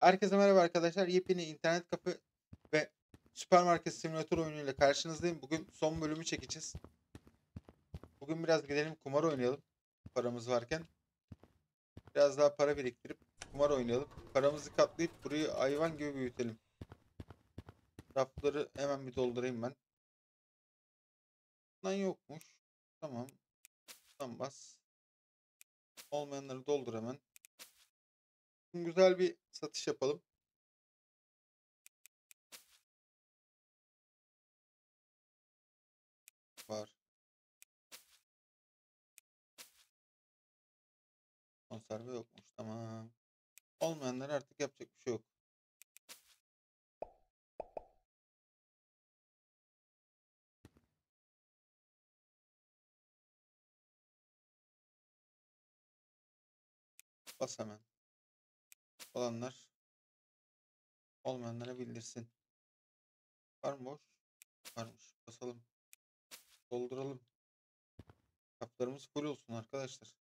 Herkese merhaba arkadaşlar. Yepyeni internet kafe ve süpermarket simülatör oyunuyla karşınızdayım. Bugün son bölümü çekeceğiz. Bugün biraz gidelim kumar oynayalım. Paramız varken. Biraz daha para biriktirip kumar oynayalım. Paramızı katlayıp burayı hayvan gibi büyütelim. Rafları hemen bir doldurayım ben. Bundan yokmuş. Tamam. Tam bas. Olmayanları doldur hemen. Güzel bir satış yapalım. Var. Konserve yokmuş. Tamam. Olmayanlar artık yapacak bir şey yok. Bas hemen. Olanlar olmayanlara bildirsin. Var mı boş? Varmış. Basalım. Dolduralım. Kaplarımız full olsun arkadaşlar.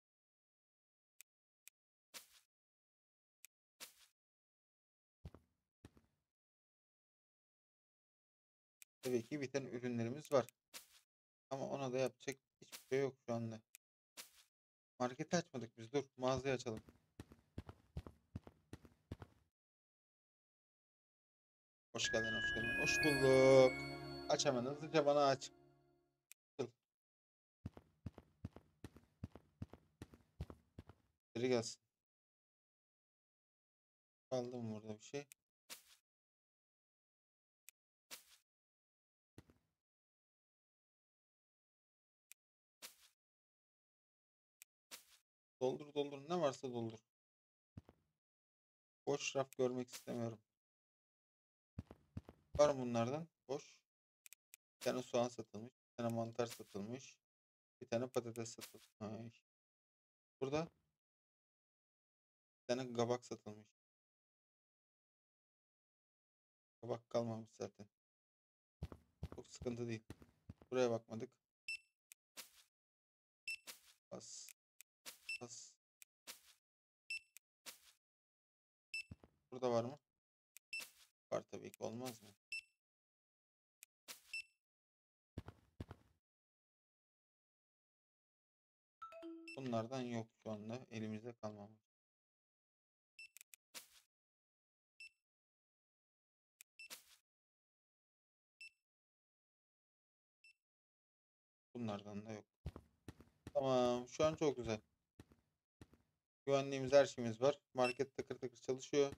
Tabii ki biten ürünlerimiz var. Ama ona da yapacak hiçbir şey yok şu anda. Marketi açmadık biz. Dur mağazayı açalım. Hoş geldin, hoş geldin. Hoş bulduk. Aç hemen hızlıca bana aç. Geri gelsin. Kaldı mı burada bir şey? Doldur doldur ne varsa doldur. Boş raf görmek istemiyorum. Var mı bunlardan? Boş. Bir tane soğan satılmış. Bir tane mantar satılmış. Bir tane patates satılmış. Burada bir tane kabak satılmış. Kabak kalmamış zaten. Çok sıkıntı değil. Buraya bakmadık. Bas. Bas. Burada var mı? Var tabii ki olmaz mı? Bunlardan yok şu anda. Elimizde kalmamış. Bunlardan da yok. Tamam. Şu an çok güzel. Güvenliğimiz her şeyimiz var. Market tıkır tıkır çalışıyor.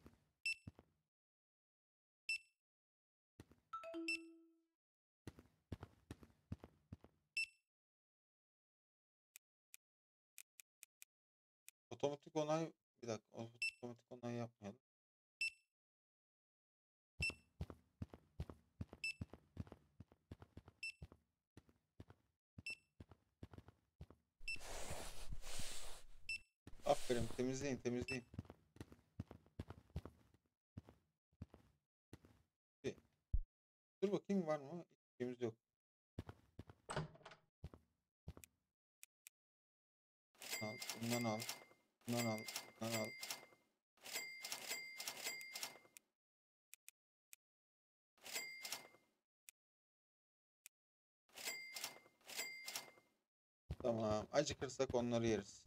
Otomatik onay bir dakika otomatik onay yapmayalım. Aferin temizleyin temizleyin. Dur bakayım var mı? Hiç şeyimiz yok. Al, bundan al. Bundan al. Bundan al. Tamam. Acıkırsak onları yeriz.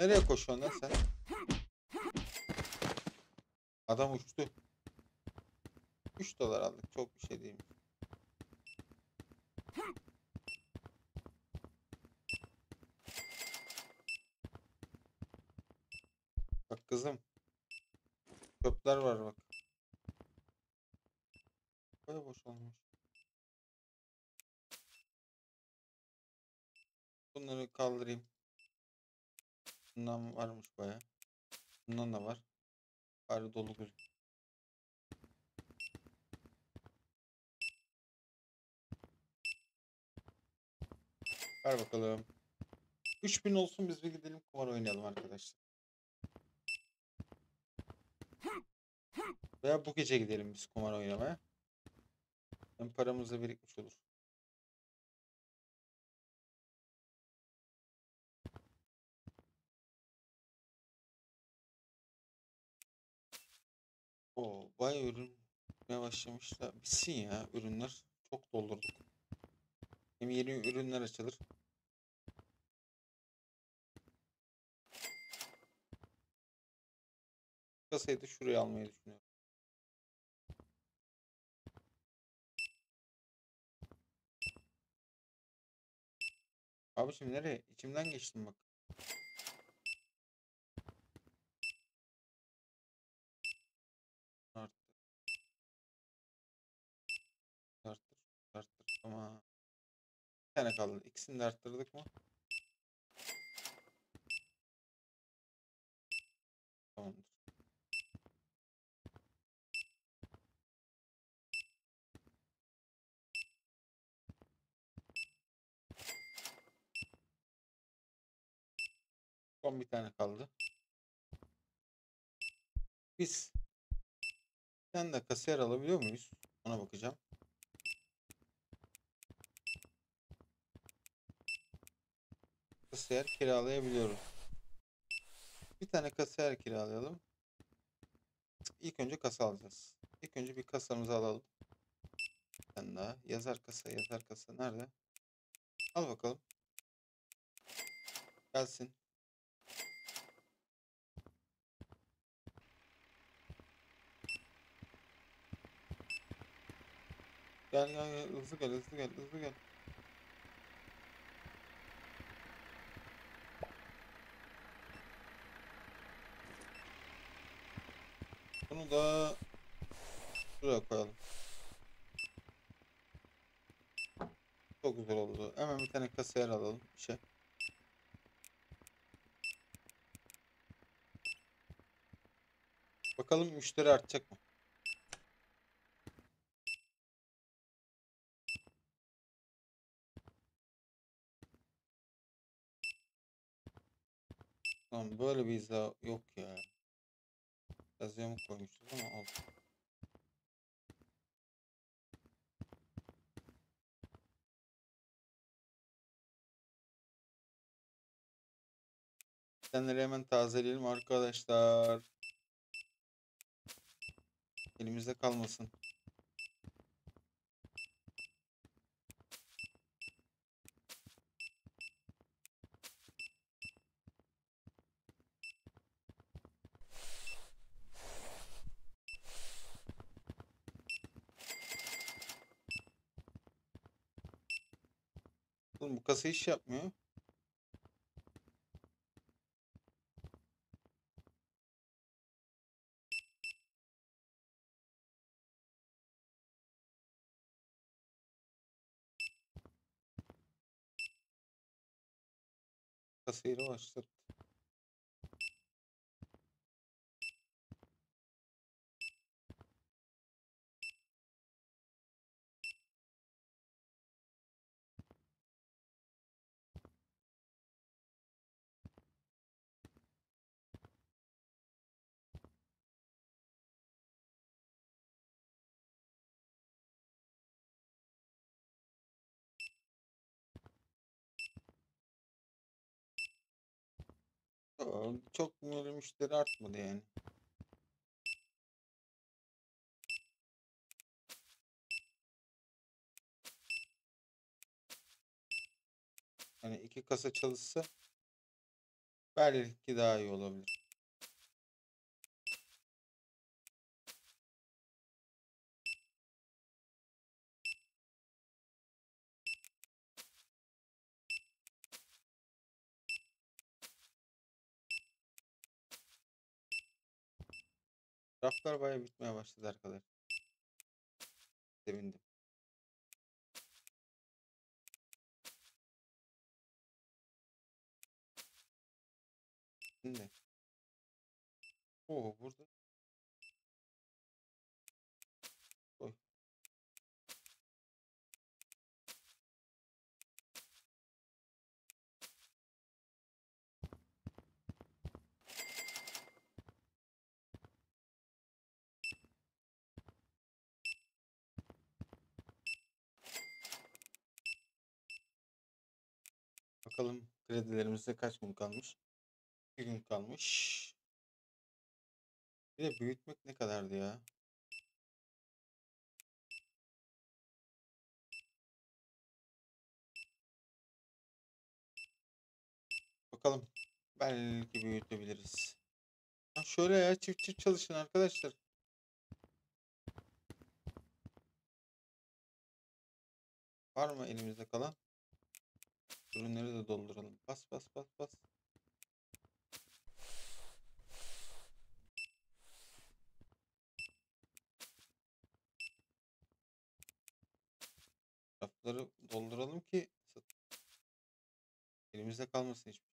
Nereye koşuyorsun lan sen? Adam uçtu. 3 dolar aldık. Çok bir şey değil. Kızım. Çöpler var bak. Böyle boş olmuş. Bunları kaldırayım. Bundan varmış baya. Bundan da var. Bari dolu gözük. Ver bakalım. 3000 olsun biz bir gidelim kumar oynayalım arkadaşlar. Veya bu gece gidelim biz kumar oynamaya. Hem paramız da birikmiş olur. Bayağı ürün başlamış da bitsin ya ürünler. Çok doldurduk. Hem yeni ürünler açılır. Kasayı da şuraya almayı düşünüyorum. Abi şimdi nereye? İçimden geçtim bak. Arttır. Arttır. Arttır. Ama bir tane kaldı. İkisini de arttırdık mı? Tamamdır. Son bir tane kaldı. Biz sen de kasiyer alabiliyor muyuz? Ona bakacağım. Kasiyer kiralayabiliyoruz. Bir tane kasiyer kiralayalım. İlk önce kasa alacağız. İlk önce bir kasamızı alalım. Bir tane daha. Yazar kasa, yazar kasa nerede? Al bakalım. Gelsin. Gel gel gel hızlı gel hızlı gel hızlı gel. Bunu da şuraya koyalım. Çok güzel oldu. Hemen bir tane kasiyer alalım. Bir şey. Bakalım müşteri artacak mı? Tamam böyle bir izah yok ya. Biraz yamuk koymuşuz ama olsun. Senleri hemen tazeleyelim arkadaşlar. Elimizde kalmasın. Oğlum bu kasa iş yapmıyor. Kasayı da Çok müşteri artmadı yani. Hani iki kasa çalışsa belki daha iyi olabilir. Raflar bayağı bitmeye başladı arkadaşlar. Sevindim. Şimdi. Oo burada. Kredilerimize kaç gün kalmış? 2 gün kalmış. Bir de büyütmek ne kadardı ya? Bakalım. Belki büyütebiliriz. Şöyle ya çift çift çalışın arkadaşlar. Var mı elimizde kalan? Ürünleri de dolduralım. Bas bas bas bas. Rafları dolduralım ki elimizde kalmasın hiçbir.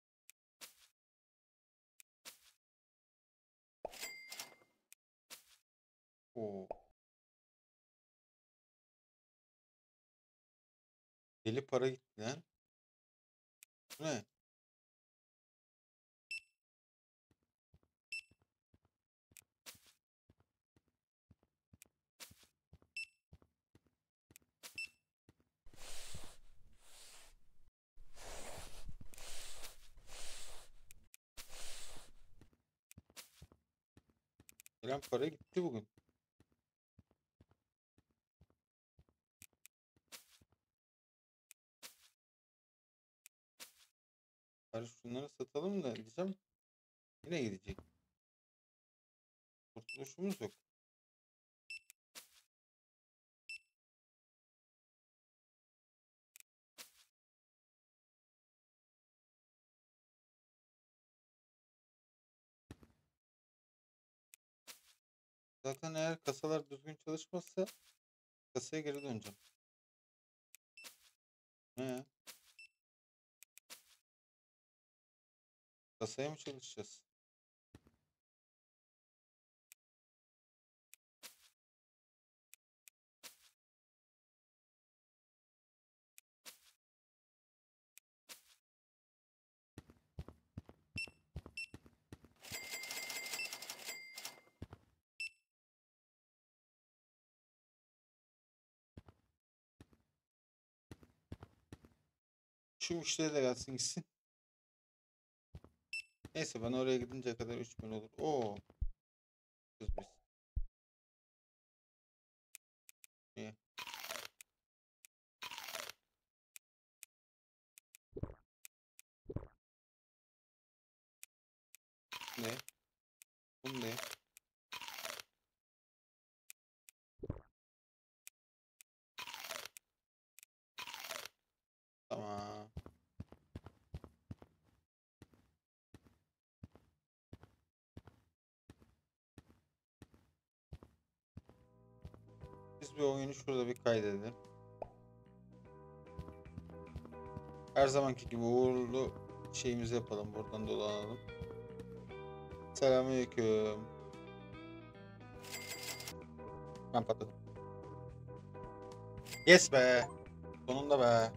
Oo. Deli para gitti lan. Ne? Gelen para gitti bugün. Bari şunları satalım da diyeceğim. Yine gidecek. Kurtuluşumuz yok. Zaten eğer kasalar düzgün çalışmazsa kasaya geri döneceğim. Ne Kasaya mı çalışacağız? Şu müşteri de gelsin gitsin. Neyse ben oraya gidince kadar 3000 olur. Oo. Kız biz. İyi. Ne? Bu ne? Tamam. Biz bir oyunu şurada bir kaydedelim. Her zamanki gibi uğurlu şeyimizi yapalım. Buradan dolanalım. Selamünaleyküm. Ben patladım. Yes be. Sonunda be.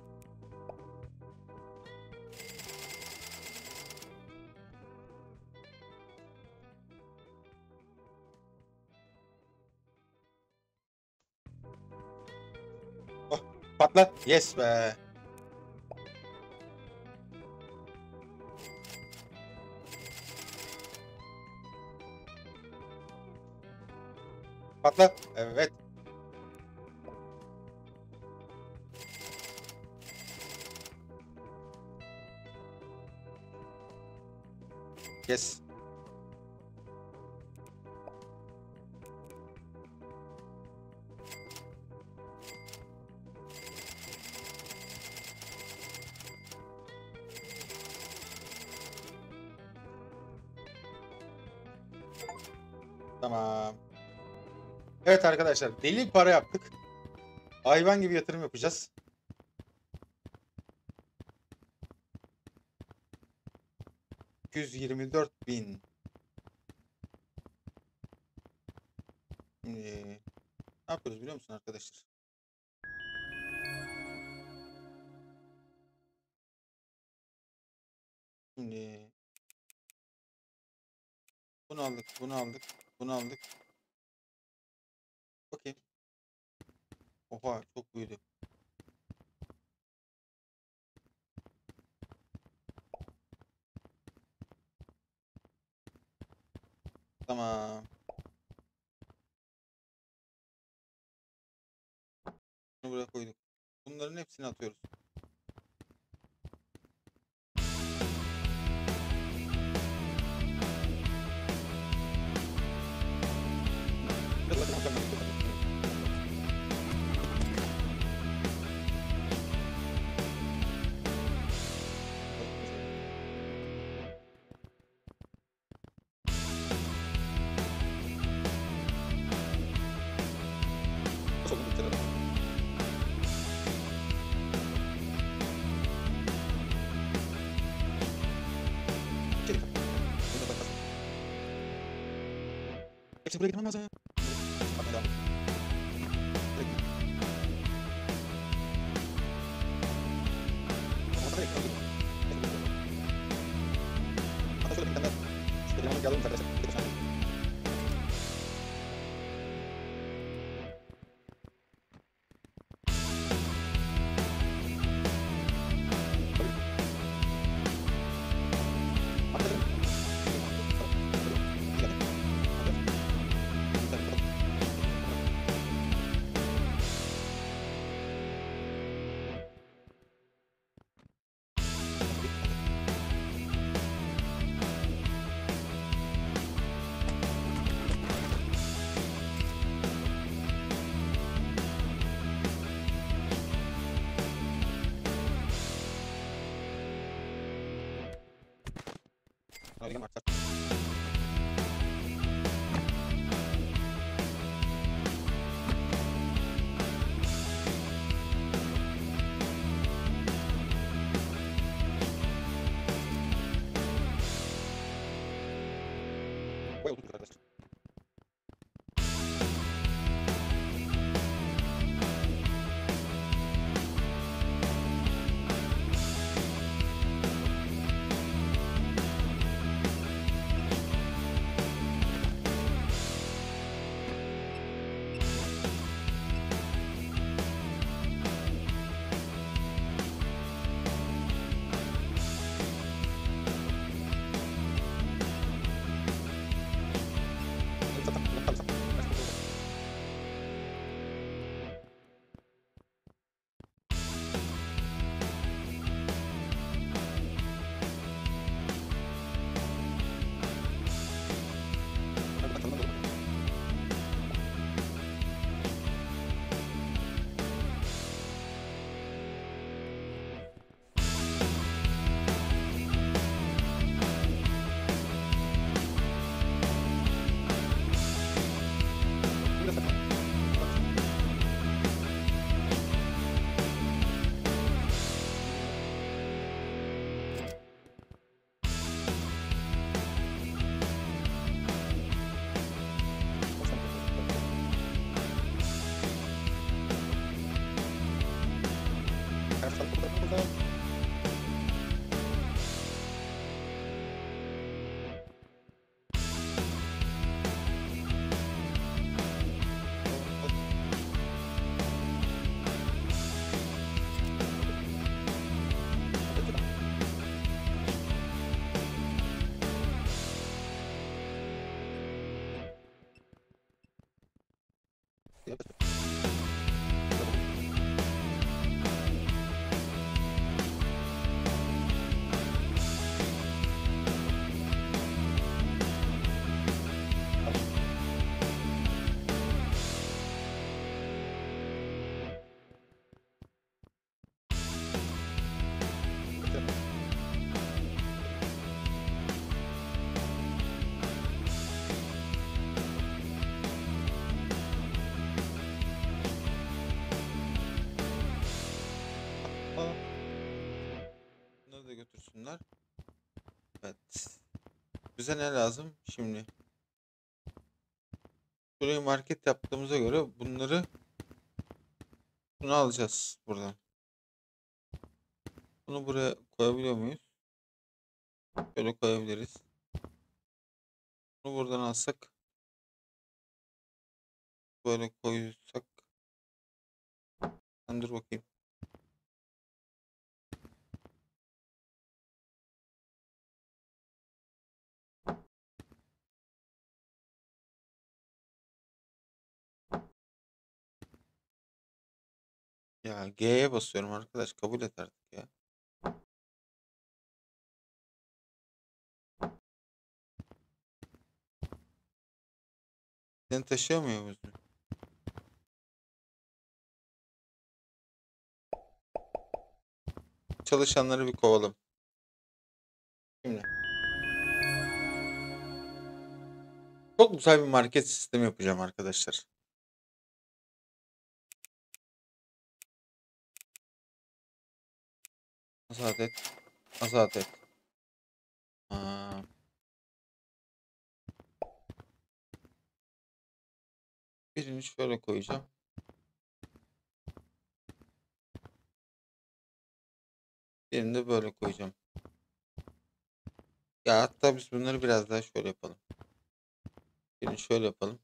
Patla. Yes be. Patla. Arkadaşlar deli para yaptık. Hayvan gibi yatırım yapacağız. bin. Şimdi ne yapıyoruz biliyor musun arkadaşlar? Şimdi bunu aldık, bunu aldık, bunu aldık. Okey. Oha çok büyüdü. Tamam. Bunu buraya koyduk. Bunların hepsini atıyoruz. 브레이크 하면서 갑니다. Bize ne lazım şimdi? Buraya market yaptığımıza göre bunları bunu alacağız buradan. Bunu buraya koyabiliyor muyuz? Böyle koyabiliriz. Bunu buradan alsak böyle koysak Ben dur bakayım. Ya G'ye basıyorum arkadaş kabul et artık ya. Seni taşıyamıyor muyuz? Çalışanları bir kovalım. Şimdi. Çok güzel bir market sistemi yapacağım arkadaşlar. Azat et. Azat et. Aa. Birini şöyle koyacağım. Birini de böyle koyacağım. Ya hatta biz bunları biraz daha şöyle yapalım. Birini şöyle yapalım.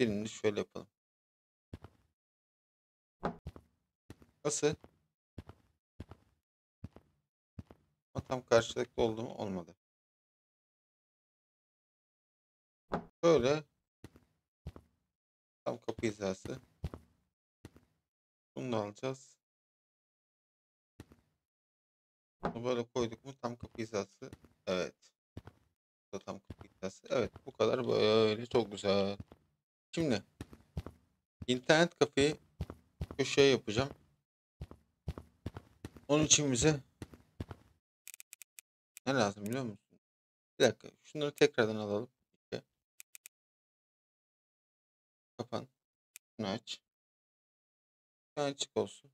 Birini şöyle yapalım. Nasıl? Ama tam karşılıklı oldu mu? Olmadı. Böyle. Tam kapı hizası. Bunu da alacağız. Bunu böyle koyduk mu tam kapı hizası. Evet. Bu da tam kapı hizası. Evet bu kadar böyle çok güzel. Şimdi internet kafeyi köşeye yapacağım. Onun için bize ne lazım biliyor musun? Bir dakika. Şunları tekrardan alalım. Kapan. Şunu aç. Şunu açık olsun.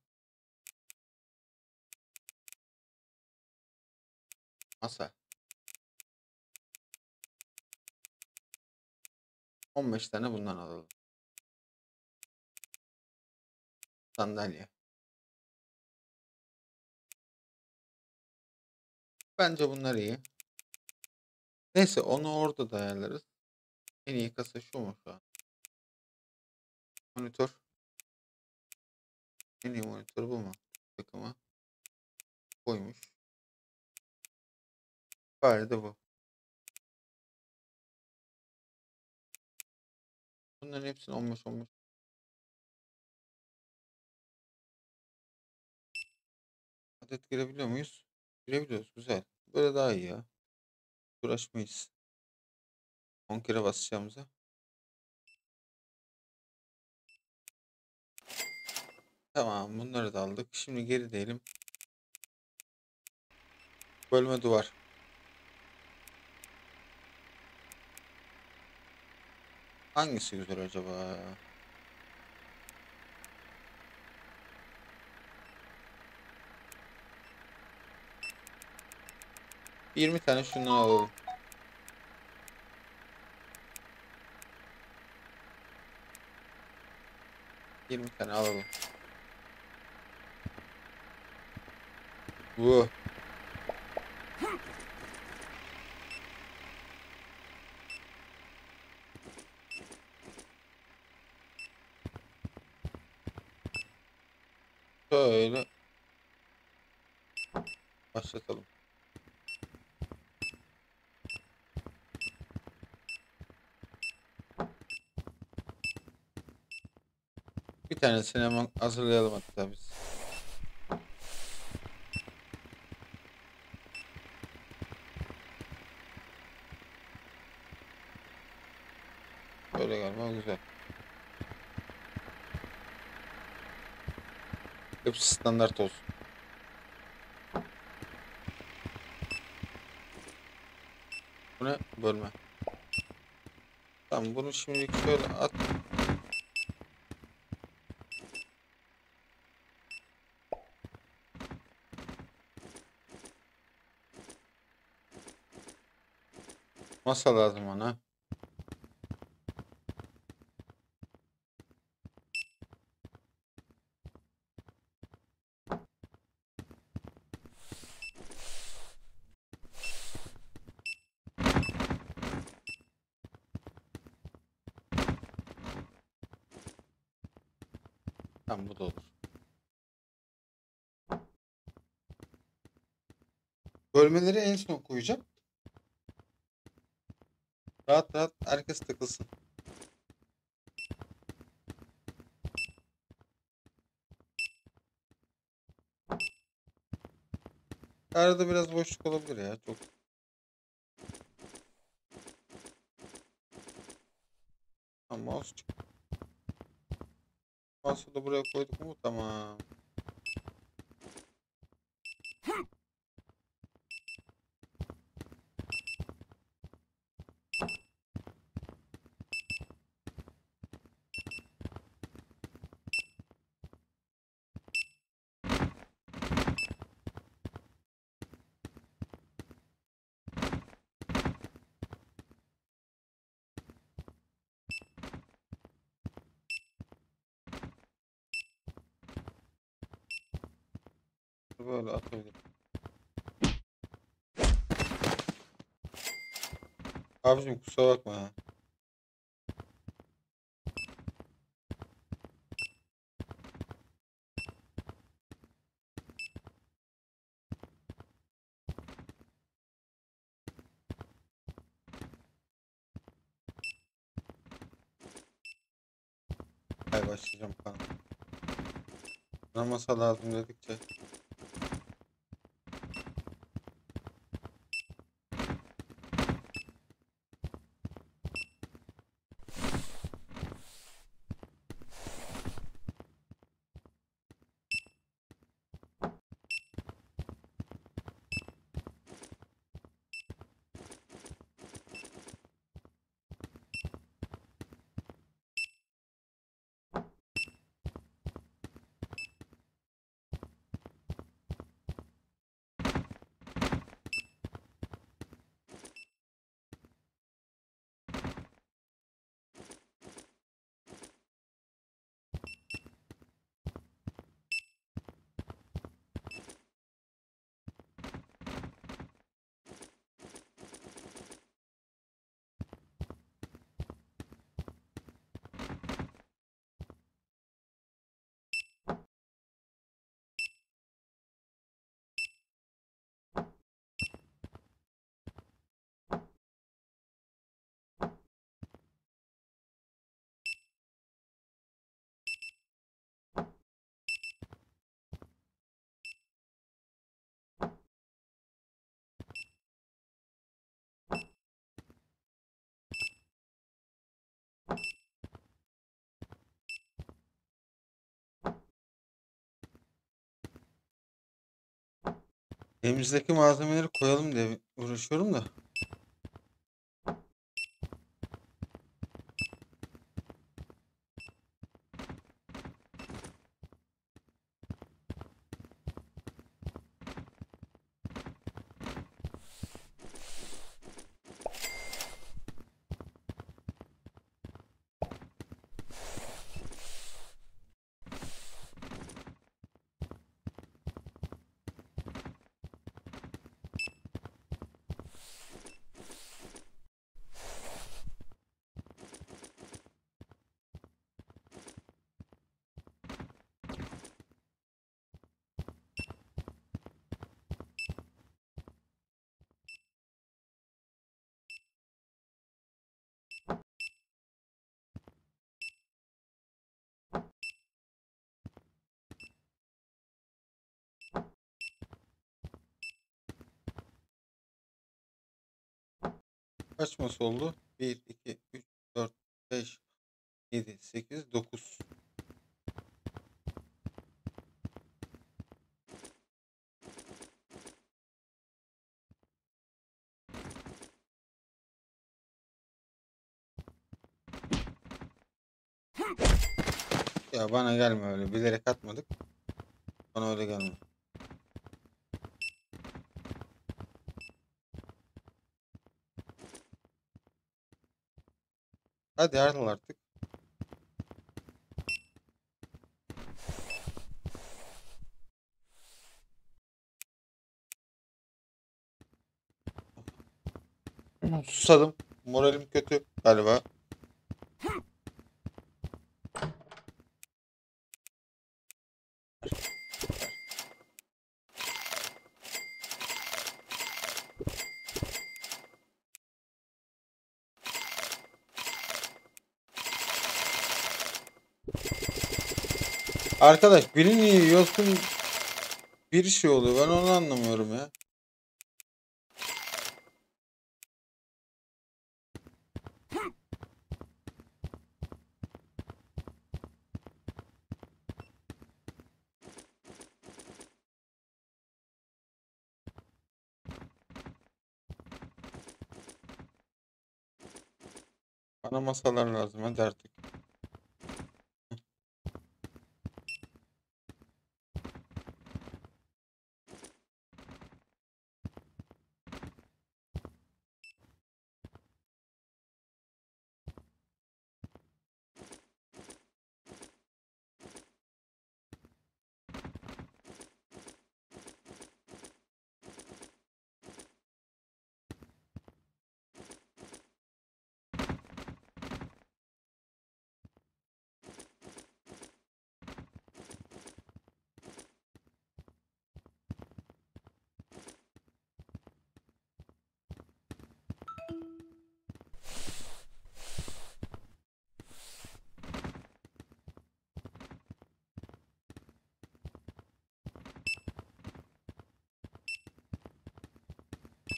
Masa. 15 tane bundan alalım. Sandalye. Bence bunlar iyi. Neyse onu orada da ayarlarız. En iyi kasa şu mu şu an? Monitör. En iyi monitör bu mu? Takımı. Buymuş. Bari de bu. Bunların hepsini 15-15. Adet girebiliyor muyuz? Girebiliyoruz. Güzel. Böyle daha iyi ya. Uğraşmayız. 10 kere basacağımıza. Tamam bunları da aldık. Şimdi geri diyelim. Bölme duvar. Hangisi güzel acaba? Yirmi tane şundan alalım. Yirmi tane alalım. Bu. Şöyle başlatalım. Bir tanesini hemen hazırlayalım hatta biz. Böyle galiba güzel. Hepsi standart olsun. Bu ne? Bölme. Tamam bunu şimdilik şöyle at. Masa lazım ona. Tamam bu da olur. Bölmeleri en son koyacağım. Rahat rahat herkes takılsın. Arada biraz boşluk olabilir ya. Çok mouse. Mouse'u da buraya koyduk mu? Tamam. böyle atabilirim. Abicim kusura bakma ya. Hay başlayacağım falan. Bana lazım dedikçe. Elimizdeki malzemeleri koyalım diye uğraşıyorum da. Kaç masa oldu? 1, 2, 3, 4, 5, 7, 8, 9. Ya bana gelme öyle. Bilerek atmadık. Bana öyle gelme. Hadi ayrıl artık. Susadım. Moralim kötü galiba. Arkadaş birini yiyorsun bir şey oluyor. Ben onu anlamıyorum ya. Bana masalar lazım hadi artık.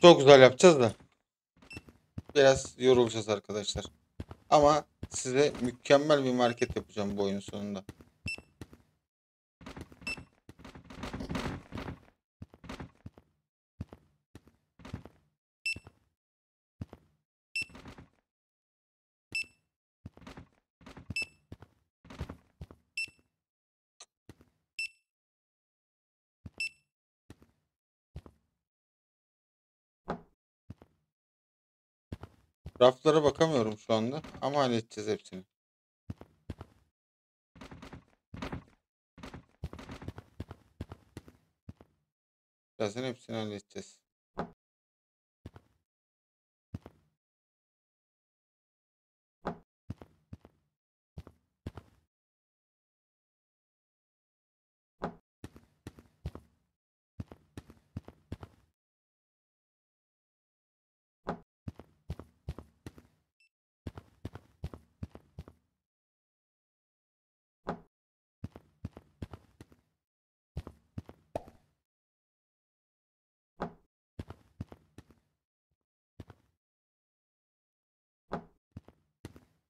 Çok güzel yapacağız da. Biraz yorulacağız arkadaşlar. Ama size mükemmel bir market yapacağım bu oyun sonunda. Raflara bakamıyorum şu anda ama halledeceğiz hepsini. Birazdan hepsini halledeceğiz.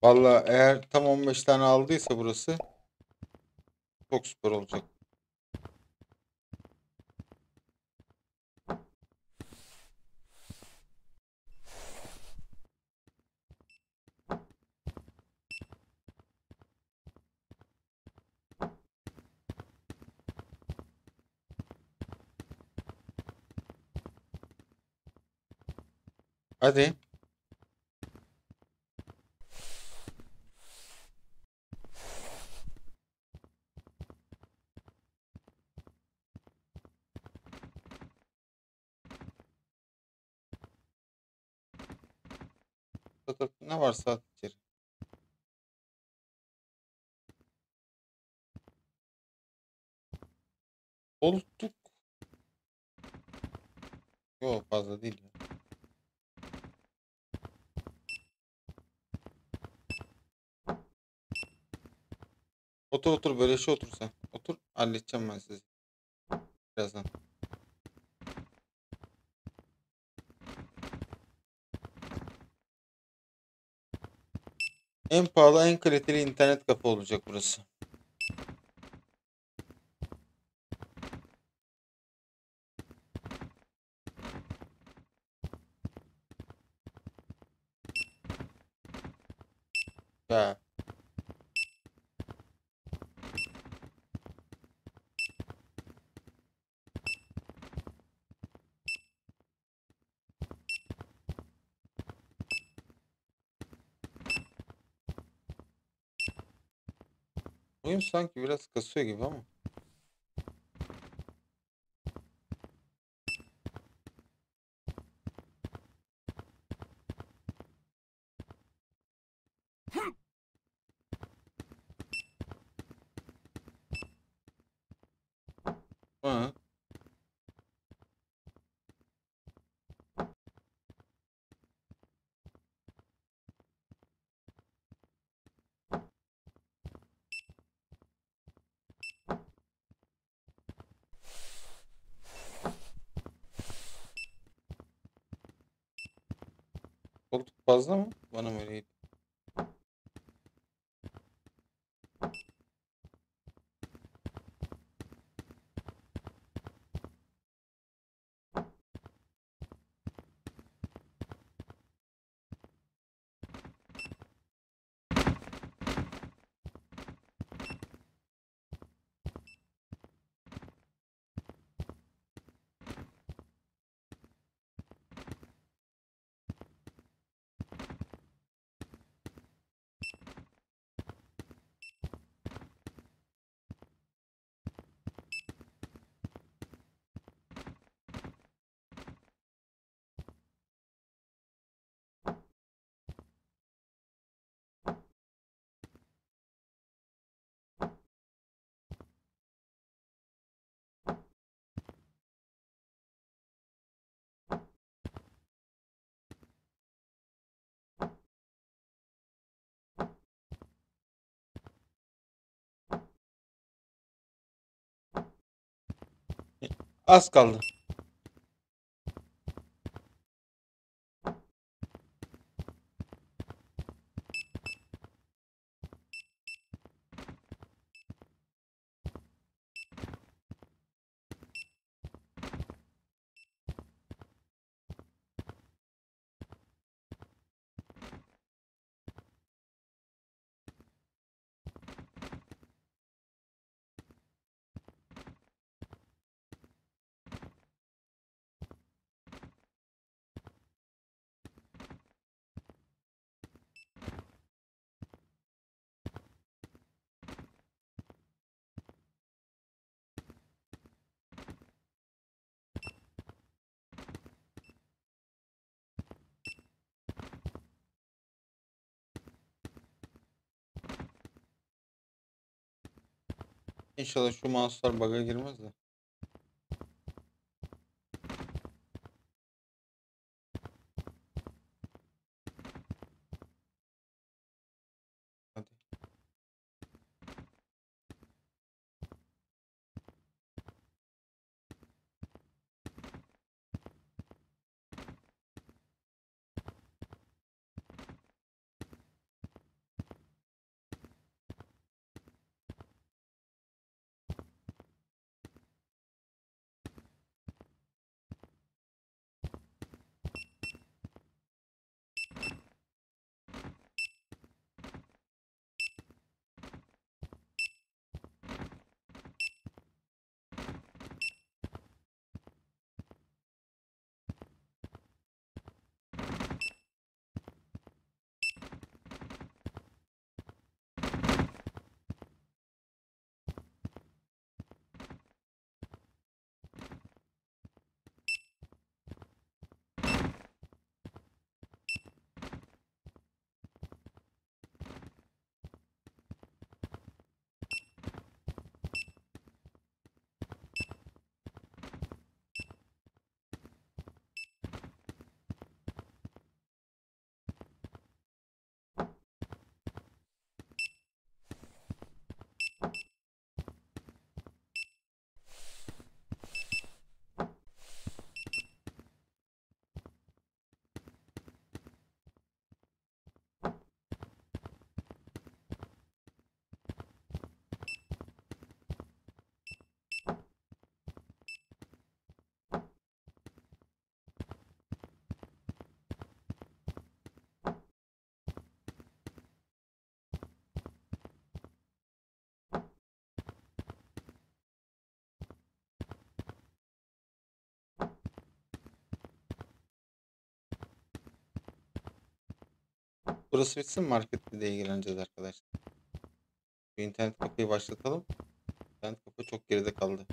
Vallahi eğer tam 15 tane aldıysa burası çok süper olacak. Hadi. At at. Ne varsa at içeri. Koltuk. Yok fazla değil. ya. Şey otur sen. Otur halledeceğim ben sizi. Birazdan. En pahalı en kaliteli internet kafe olacak burası. Ya. Oyun sanki biraz kasıyor gibi ama. Ha. Koltuk fazla mı? Az kaldı. İnşallah şu mouse'lar bug'a girmez de. Burası bitsin marketle de ilgileneceğiz arkadaşlar. Bir internet kafeyi başlatalım. İnternet kafe çok geride kaldı.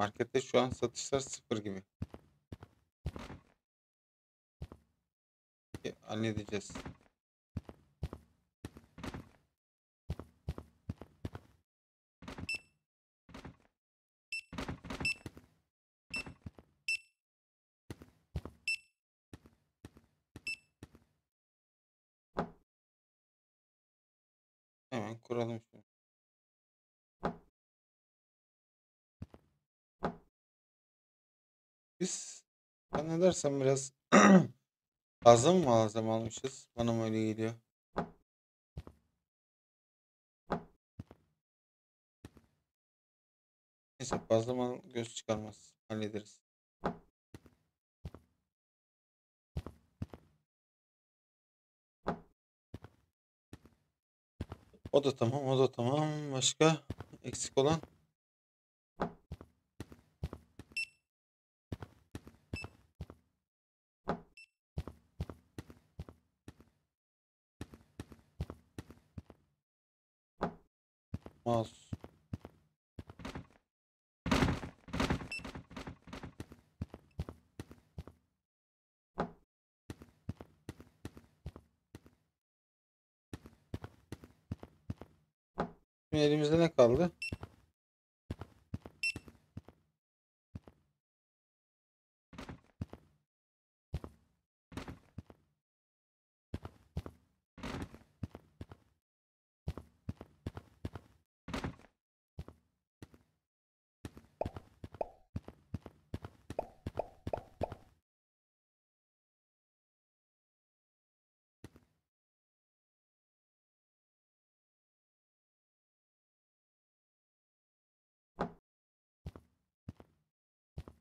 Markette şu an satışlar sıfır gibi. E, Halledeceğiz. Hemen kuralım şunu. Biz zannedersem biraz fazla mı malzeme almışız? Bana mı öyle geliyor? Neyse fazla mal göz çıkarmaz. Hallederiz. O da tamam, o da tamam. Başka eksik olan? Şimdi elimizde ne kaldı?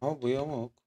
Ama bu yamuk.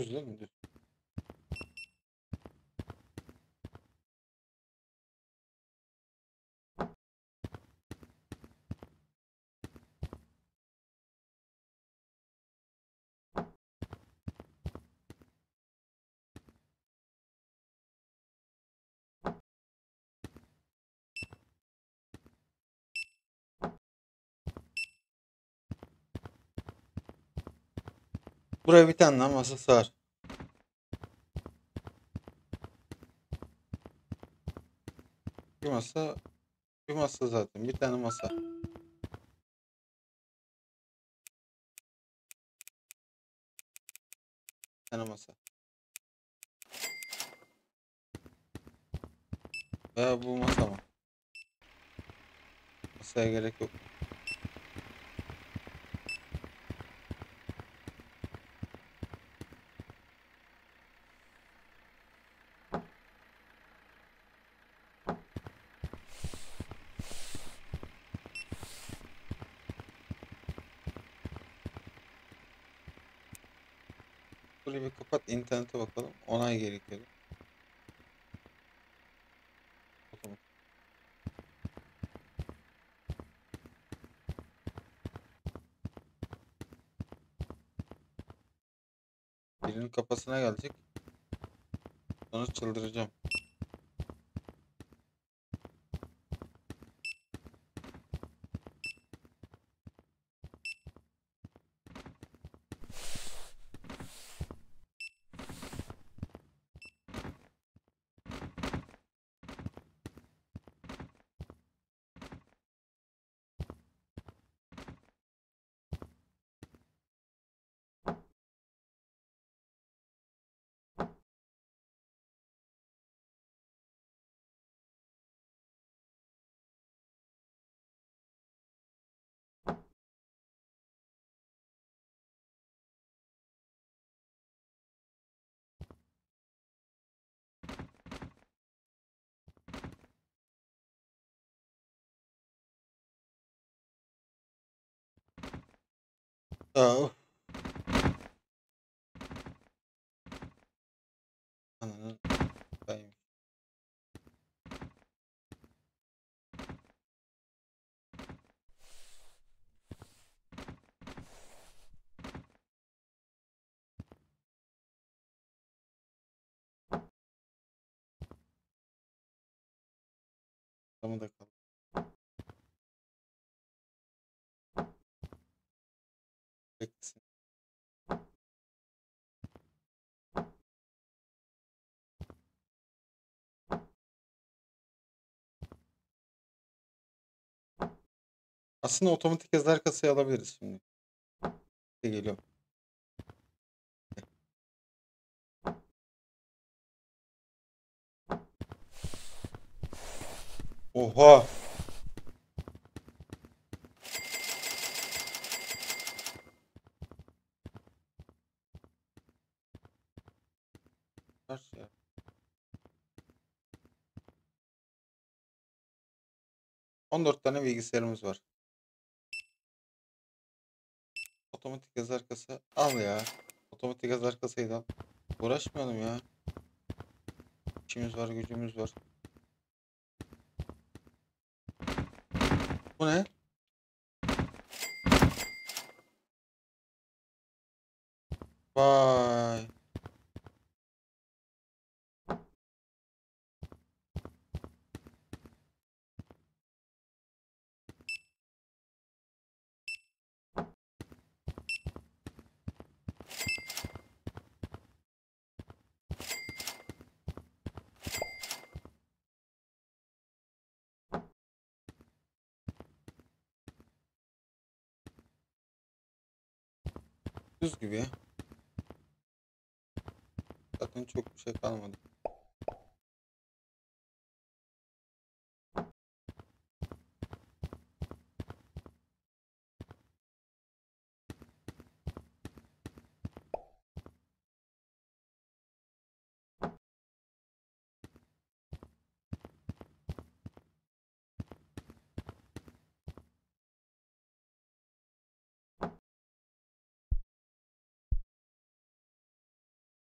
Düz değil mi? Düz. Buraya bir tane daha masa sığar. Bir masa, bir masa zaten. Bir tane masa. Bir tane masa. Veya bu masa mı? Masaya gerek yok. Burayı bir kapat, internete bakalım. Onay gerekiyor. Bakalım. Birinin kafasına gelecek. Sonra çıldıracağım. Aa, of. Ananın kaymış. Tamı da kaldı. Beklesin. Aslında otomatik yazar kasayı alabiliriz şimdi. İşte geliyorum. Oha! 14 tane bilgisayarımız var. Otomatik yazar kasa al ya. Otomatik yazar kasayı da. Uğraşmayalım ya. İşimiz var gücümüz var. Bu ne? Vay. Düz gibi ya. Zaten çok bir şey kalmadı.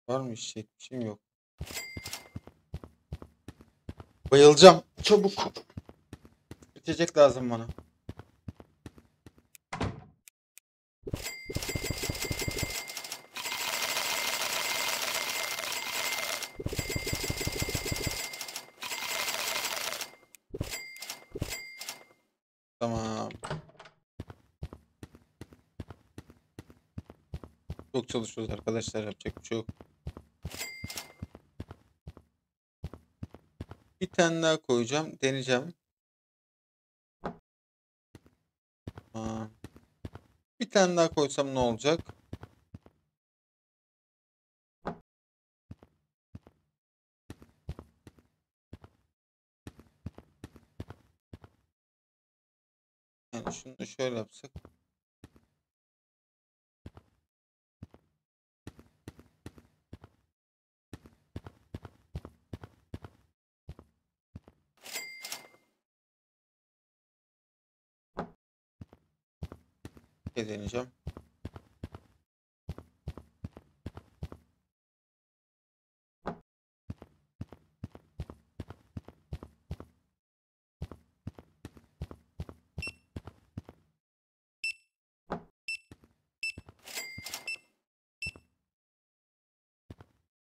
Var mı şeyim yok. Bayılacağım. Çabuk. İçecek lazım bana. Tamam. Çok çalışıyoruz arkadaşlar yapacak bir şey yok. Tane daha koyacağım. Deneyeceğim. Bir tane daha koysam ne olacak? Yani şunu şöyle yapsak. Bir deneyeceğim.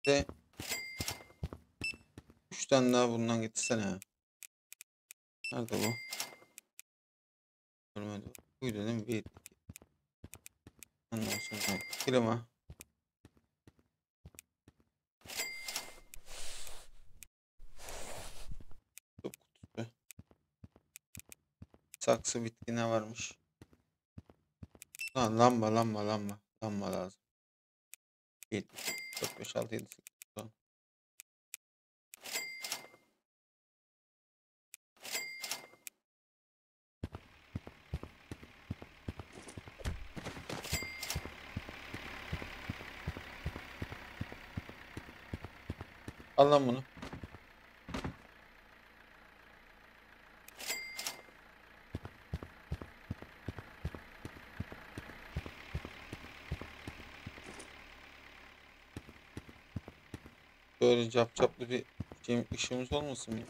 Ve 3 tane daha bundan getirsene. Nerede bu? Görmedim. Buydu değil mi? Bir, iki. Ondan sonra klima. Saksı bitki ne varmış? Lan lamba lamba lamba. Lamba lazım. 1, 2, 4, 5, 6, 7, 8, Al lan bunu. Böyle capcaplı bir şey, ışığımız olmasın mı?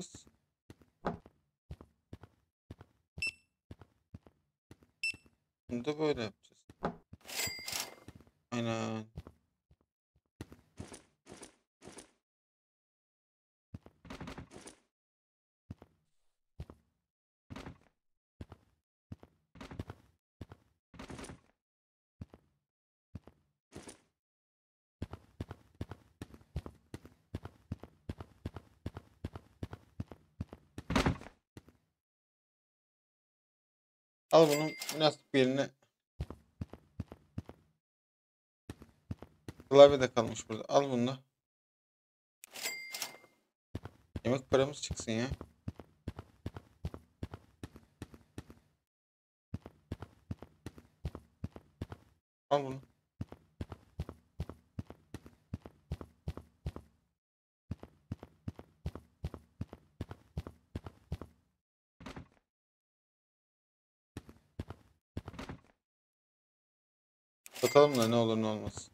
Yapacağız. Bunu da böyle yapacağız. Aynen. Al bunun münasip bir yerine. Klavye de kalmış burada. Al bunu da. Yemek paramız çıksın ya. Al bunu. Satalım da ne olur ne olmaz.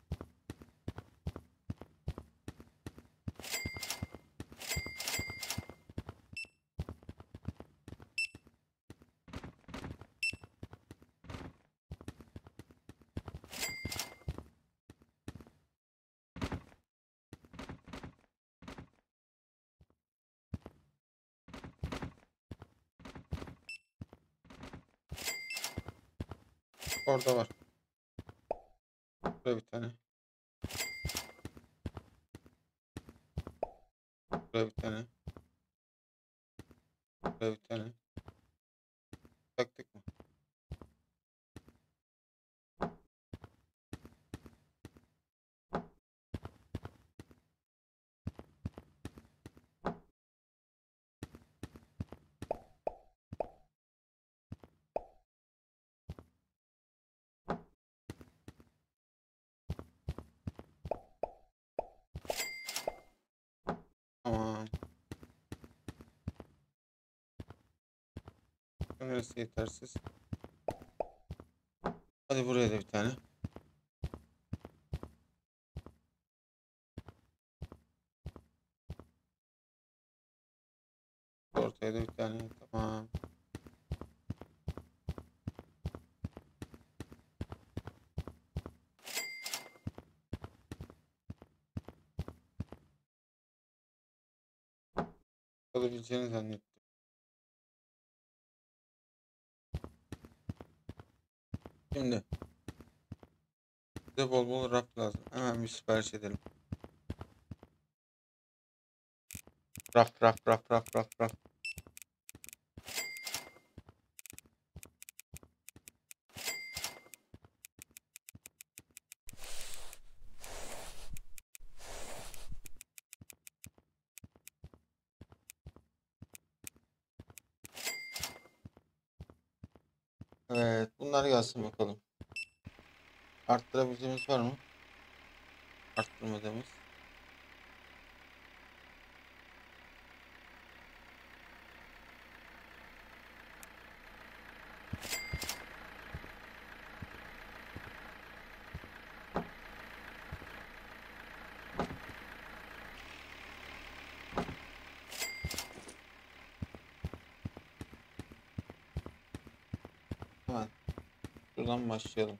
Orada var. Burada bir tane. Burada bir tane. Burada bir tane. Taktık mı? Tamam. Yetersiz? Hadi buraya da bir tane. Ortaya da bir tane. Tamam. Olabileceğini zannettim. Şimdi bize bol bol raf lazım. Hemen bir sipariş edelim. Raf raf raf raf raf raf. Evet, bunlar gelsin bakalım. Arttırabileceğimiz var mı? Arttırmadığımız. Şuradan başlayalım.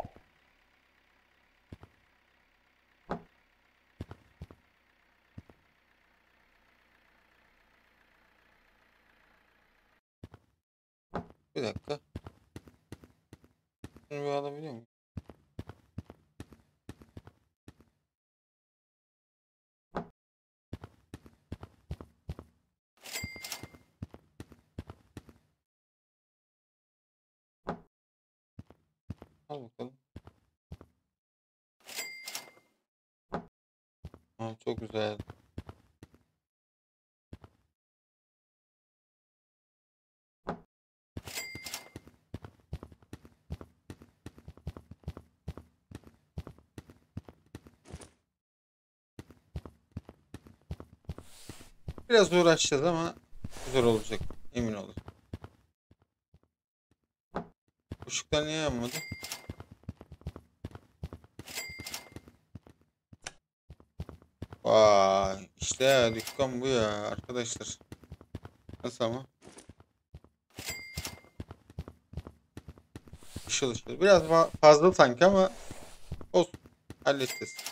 Bir dakika. Şunu bir alabiliyor muyum? Al bakalım. Aa, çok güzel. Biraz uğraşacağız ama güzel olacak. Emin olun. Işıklar niye yanmadı? Vay işte ya dükkan bu ya arkadaşlar. Nasıl ama? Işıl ışıl. Biraz fa- fazla sanki ama olsun. Halledeceğiz.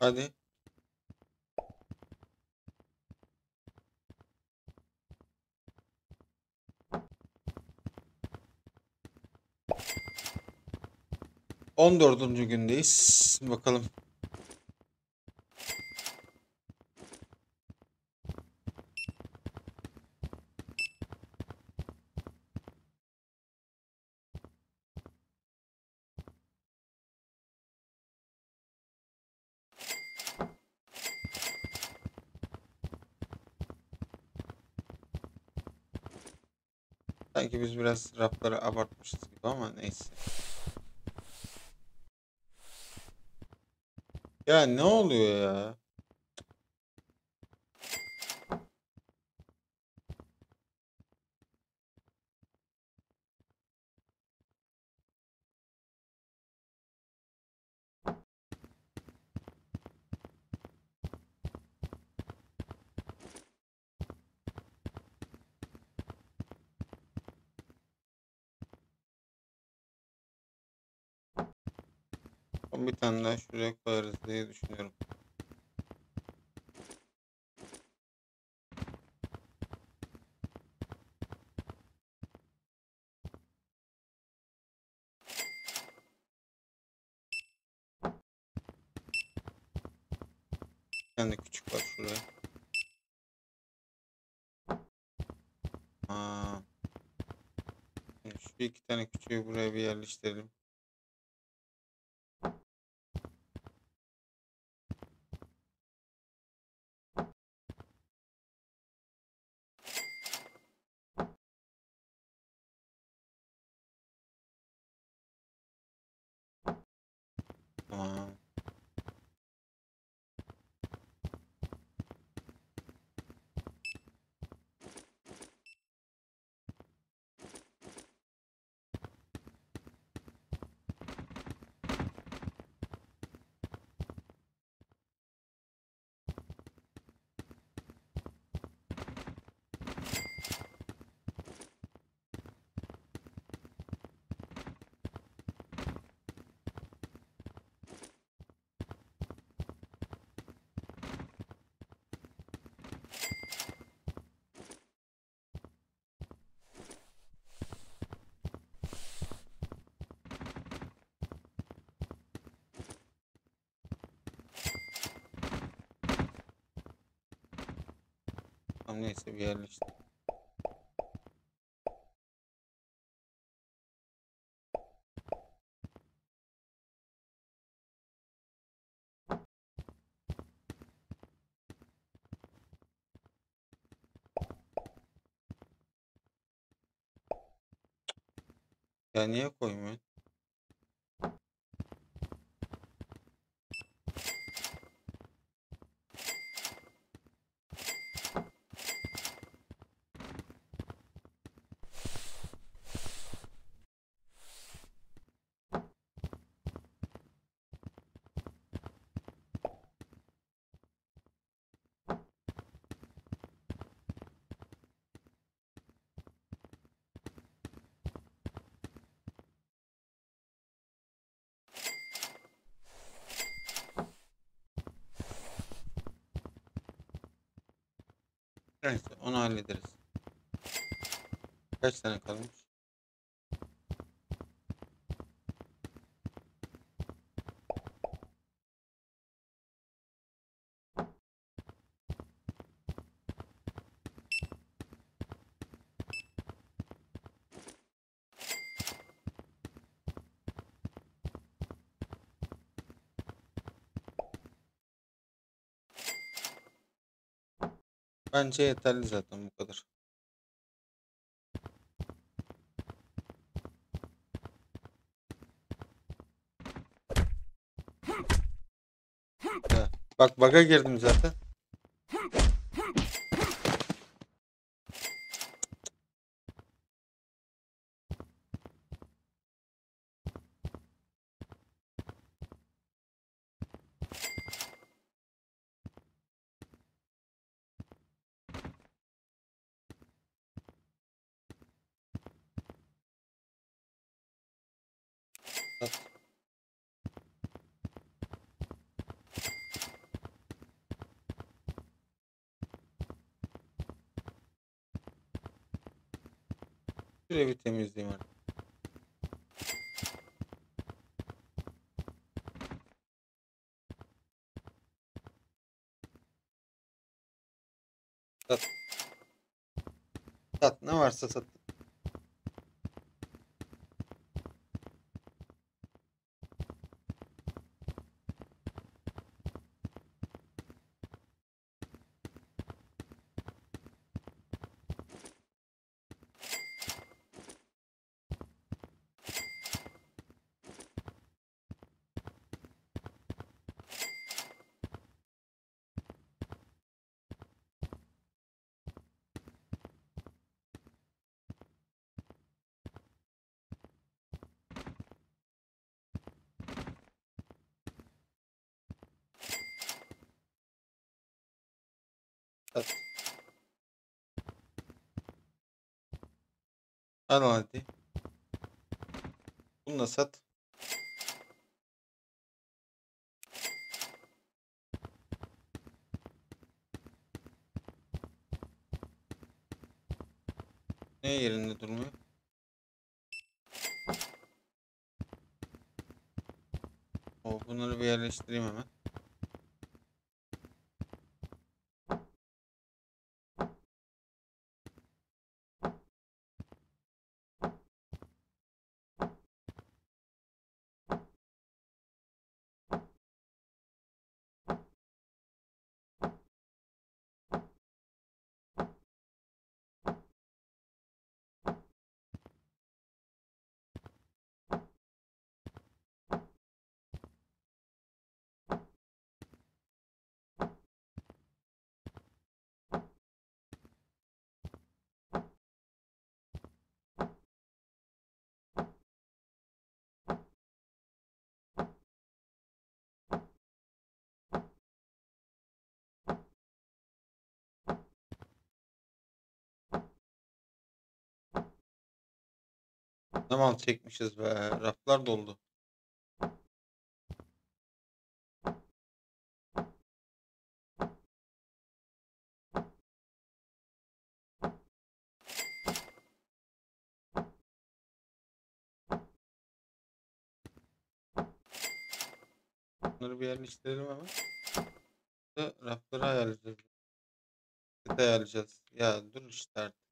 Hadi. On dördüncü gündeyiz. Bakalım. Sanki biz biraz rafları abartmışız gibi ama neyse. Ya ne oluyor ya? Tamam neyse bir yerleştir. Ya niye koymuyorsun? Neyse onu hallederiz. Kaç tane kalmış? Bence yeterli zaten bu kadar. Ha, Bak bug'a girdim zaten. Al hadi. Bunu da sat. Ne yerinde durmuyor? O bunları bir yerleştireyim hemen. Ne mal çekmişiz be. Raflar doldu. Bunları bir yerleştirelim hemen. Rafları ayarlayacağız. Ayarlayacağız. Ya dur işte artık.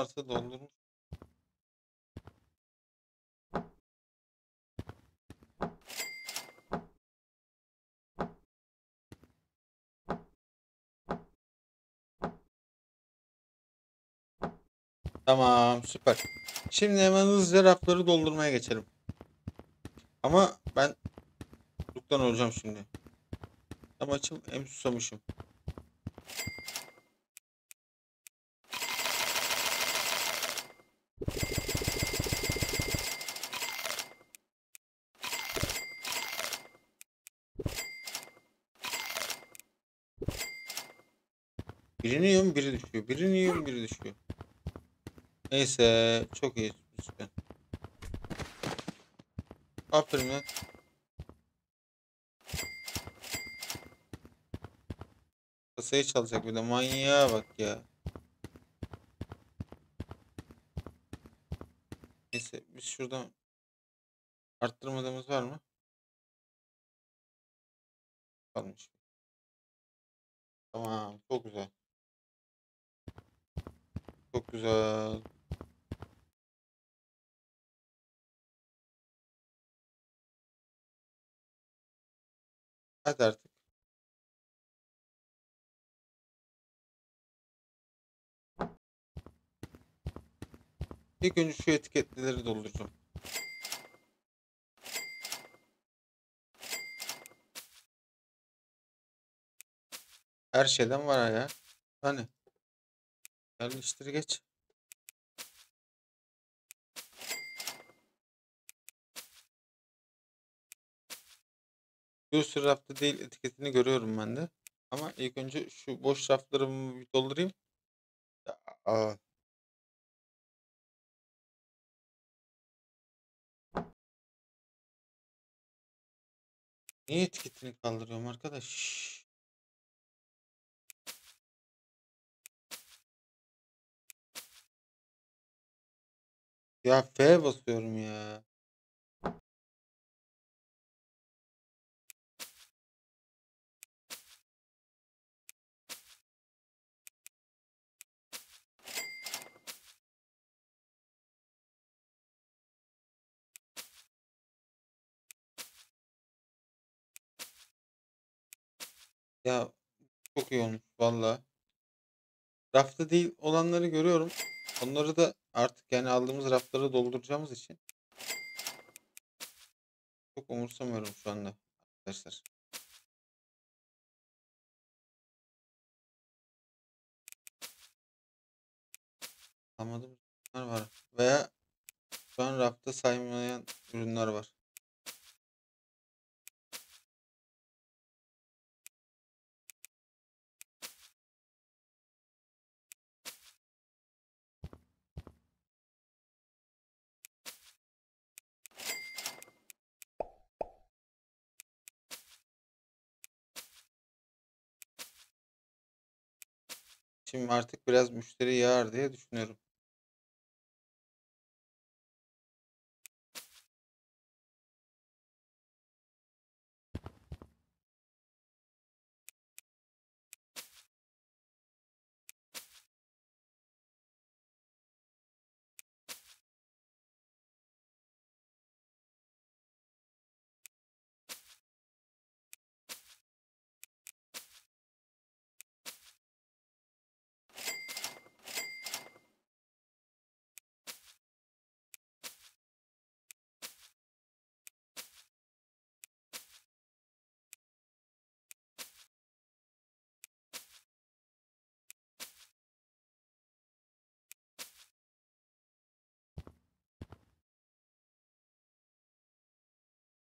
Varsa doldurmuş. Tamam süper. Şimdi hemen hızlıca rafları doldurmaya geçelim. Ama ben çocuktan olacağım şimdi. Hem açım hem susamışım. Birini yiyorum biri düşüyor. Birini yiyorum biri düşüyor. Neyse çok iyi. Süper. Aferin lan. Kasayı çalacak bir de manyağa bak ya. Neyse biz şuradan arttırmadığımız var mı? Kalmış. Tamam çok güzel. Çok güzel. Hadi artık. İlk önce şu etiketleri dolduracağım. Her şeyden var ya. Hani. Yerleştir geç. Bir sürü rafta değil etiketini görüyorum ben de. Ama ilk önce şu boş raflarımı bir doldurayım. Aa. Niye etiketini kaldırıyorum arkadaş? Ya F basıyorum ya. Ya çok iyi olmuş valla. Rafta değil olanları görüyorum. Onları da artık yani aldığımız rafları dolduracağımız için çok umursamıyorum şu anda arkadaşlar. Anladım ürünler var. Veya şu an rafta saymayan ürünler var. Şimdi artık biraz müşteri yağar diye düşünüyorum.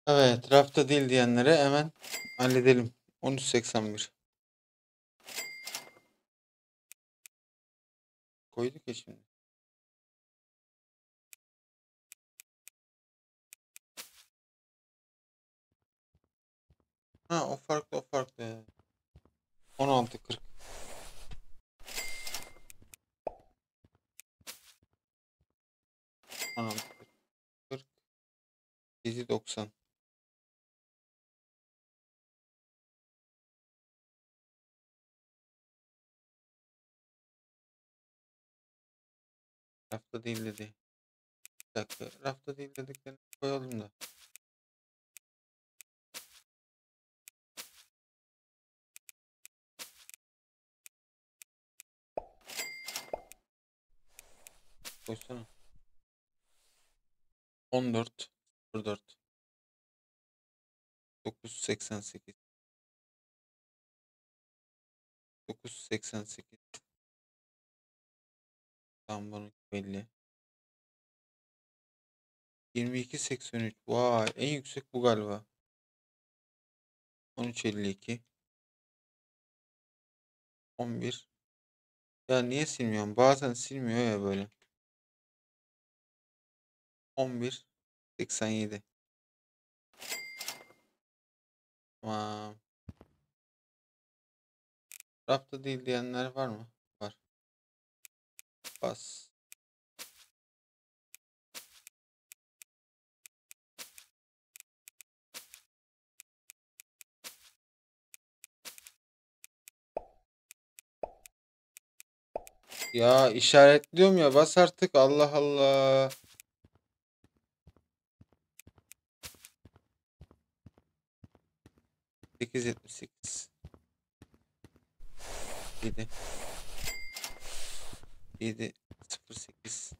Evet, rafta değil diyenlere hemen halledelim. 13.81. Koyduk ya şimdi. Ha o farklı o farklı. 16.40. Anam. 40. 7.90. Rafta değil dedi. Bir dakika. Rafta değil dediklerini koyalım da. Koysana. 14 04 988 988 Tamam bunun belli. 2283 Vay en yüksek bu galiba. 1352 11 Ya niye silmiyorum? Bazen silmiyor ya böyle. 11 87 Tamam. Rafta değil diyenler var mı? Var. Bas. Ya işaretliyorum ya bas artık Allah Allah. Sekiz yetmiş sekiz. Yedi. Yedi sıfır sekiz.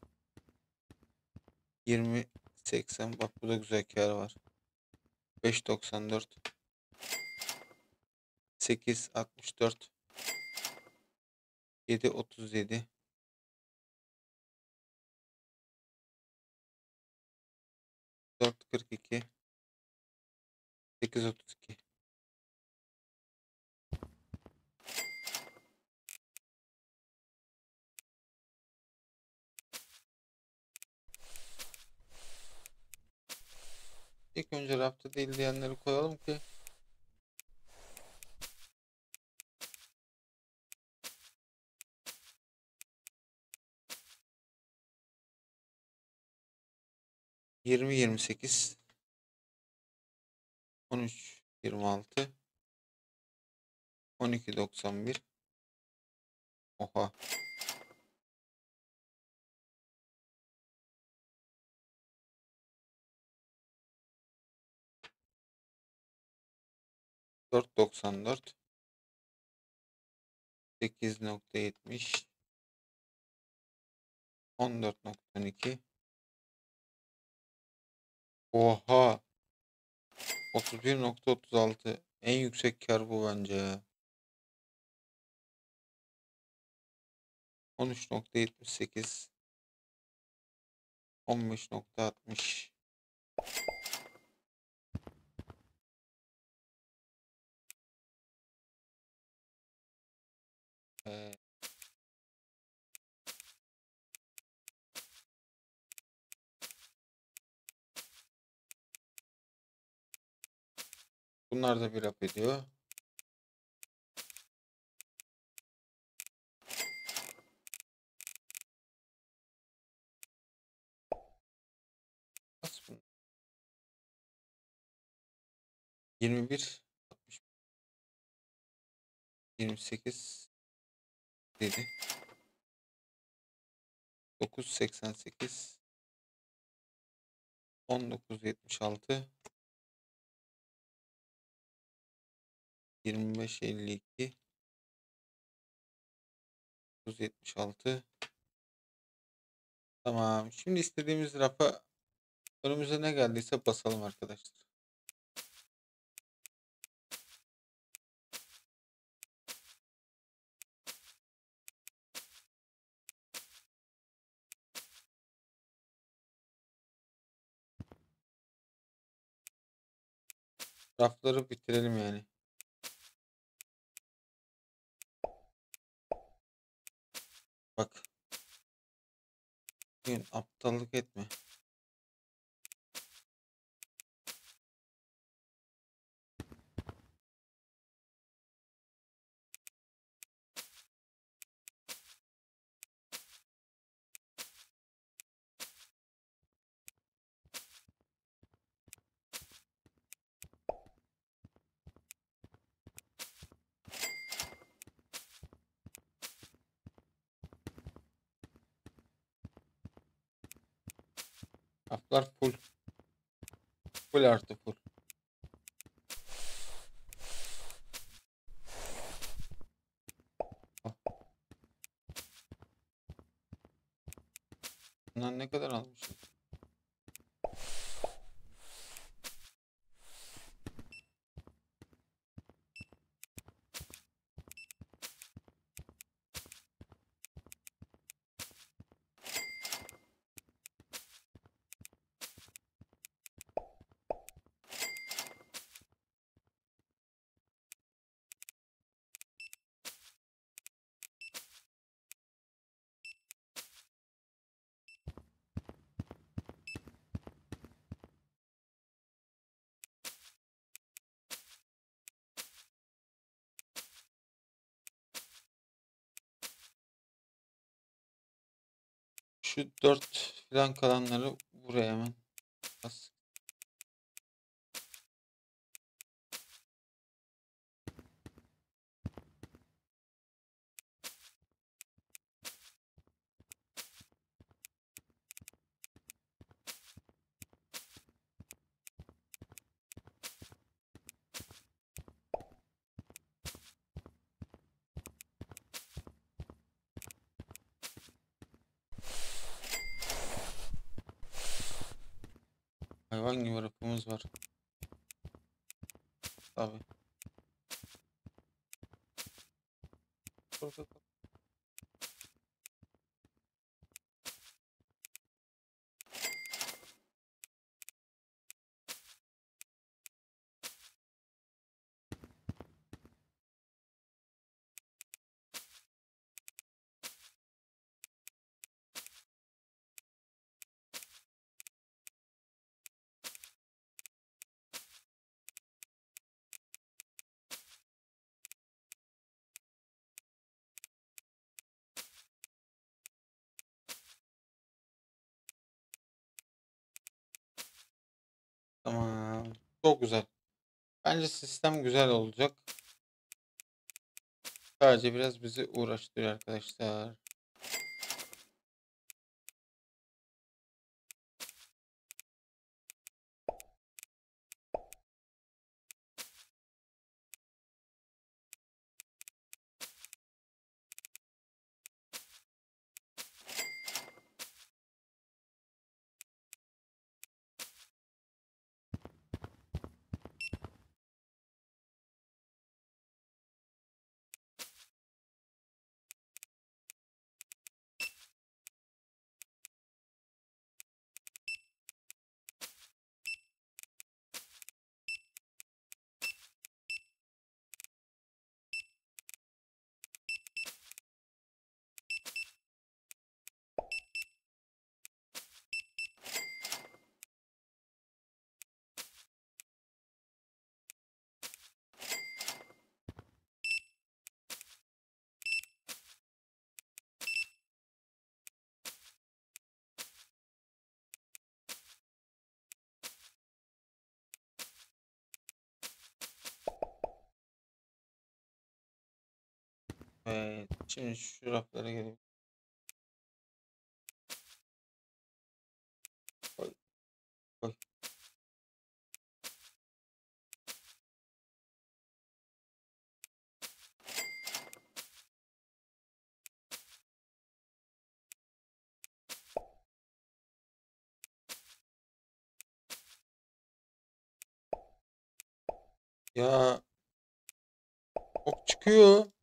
Yirmi seksen. Bak burada güzel kar var. Beş doksan dört. Sekiz altmış dört. 7.37dört kırk iki. Sekiz otuz iki. İlk önce rafta değil diyenleri koyalım ki Yirmi yirmi sekiz on üç yirmi altı on iki doksan bir Oha. Dört doksan dört. Sekiz nokta yetmiş. On dört nokta iki. Oha. Otuz bir nokta otuz altı. En yüksek kar bu bence ya. 13.78 15.60 ee, Bunlar da bir up ediyor. Kaç bu? 21 60 28 dedi. 988 1976 2552 976 Tamam. Şimdi istediğimiz rafa önümüze ne geldiyse basalım arkadaşlar. Rafları bitirelim yani. Bak. Bugün aptallık etme. Raflar full. Full artı full. 4 falan kalanları buraya hemen. Gibi rafımız var. Tabii. Burada Tamam. Çok güzel. Bence sistem güzel olacak. Sadece biraz bizi uğraştırıyor arkadaşlar. Şimdi şu raflara. Koy. Ya ok çıkıyor.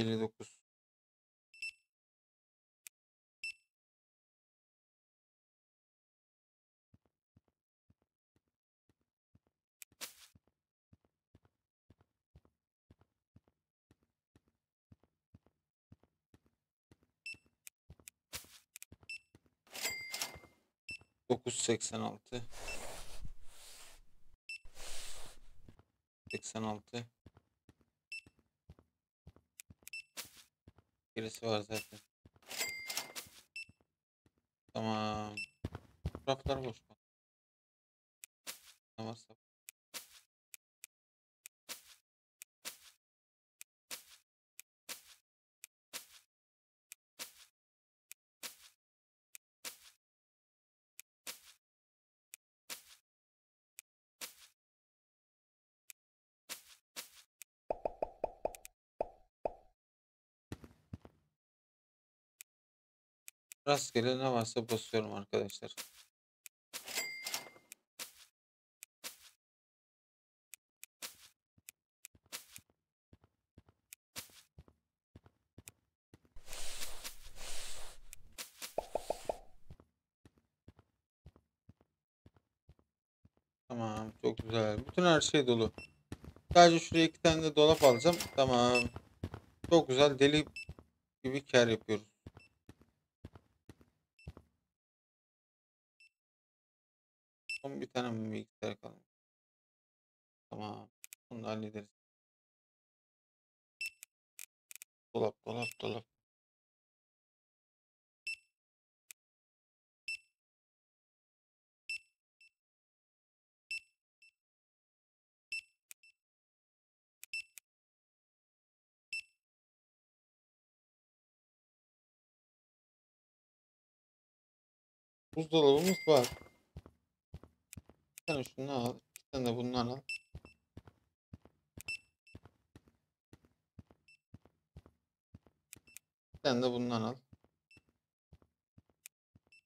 Beş elli dokuz. Dokuz seksen altı. Seksen altı. Gerisi var zaten. Tamam. Raflar boş. Ne Rastgele ne varsa basıyorum arkadaşlar. Tamam, çok güzel. Bütün her şey dolu. Sadece şuraya iki tane de dolap alacağım. Tamam. Çok güzel. Deli gibi kar yapıyoruz. Son bir tane mi bilgisayar kalmış? Tamam. Bunu da hallederiz. Dolap. Buzdolabımız var. Tane şunu al. Tane de bundan al. Bir tane de bundan al.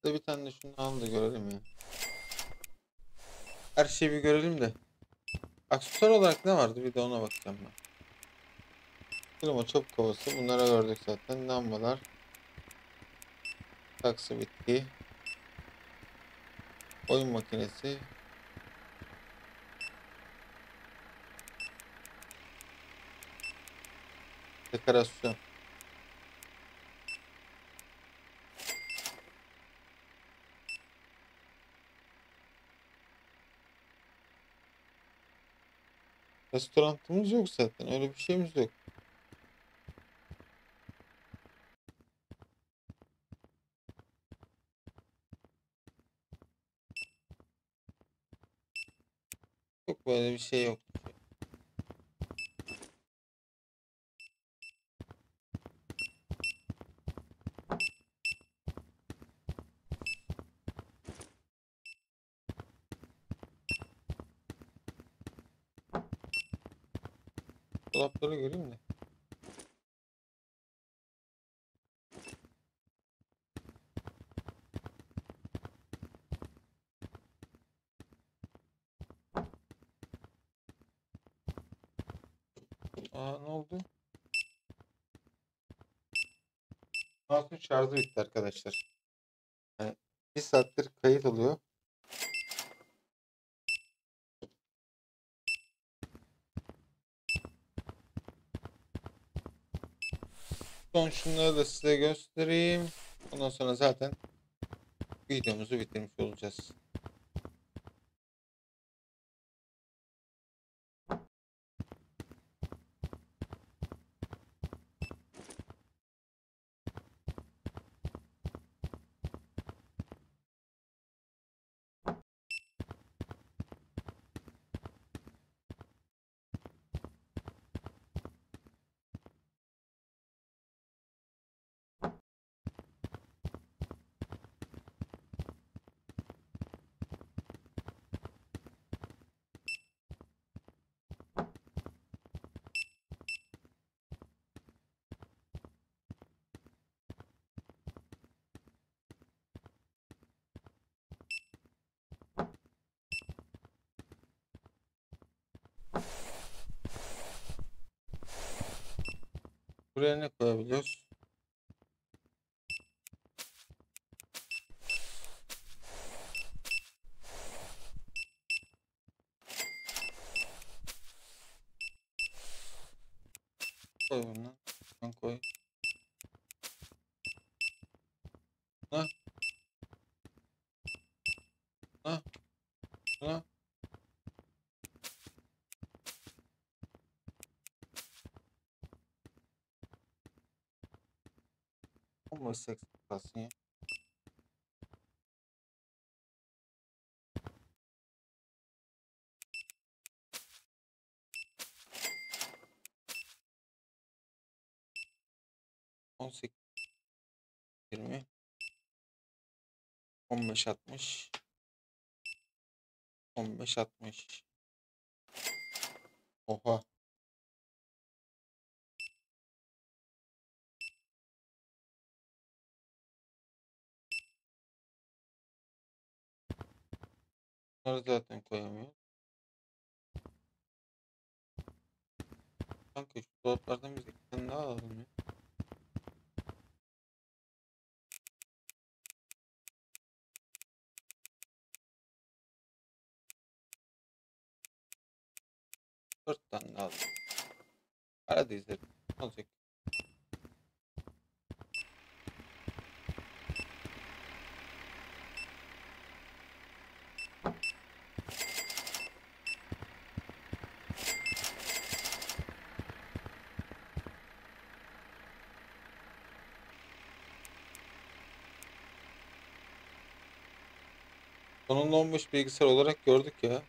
Bir tane de şunu al da görelim ya. Her şeyi bir görelim de. Aksesuar olarak ne vardı? Bir de ona bakacağım ben. Klima çöp kovası. Bunlara gördük zaten. Lambalar. Saksı bitki. Oyun makinesi. Dekorasyon. Restorantımız yok zaten. Öyle bir şeyimiz yok. Yok böyle bir şey yok. Dolapları göreyim de. Aa ne oldu? Mouse'un şarjı bitti arkadaşlar. Yani bir saattir kayıt oluyor. Son şunları da size göstereyim. Ondan sonra zaten videomuzu bitirmiş olacağız. Buraya ne koyabiliyoruz? Koy bunu. Sen koy. Ha? Ha? Ha? Olmaz seks kalsın ya. On sekiz, yirmi, on beş altmış, on beş altmış. Oha. Bunları zaten koyamıyor. Kanka şu dolaplardan biz iki tane alalım ya. Dört tane daha alalım. Arada izlerim. Ne olacak? Sonunda 15 bilgisayar olarak gördük ya.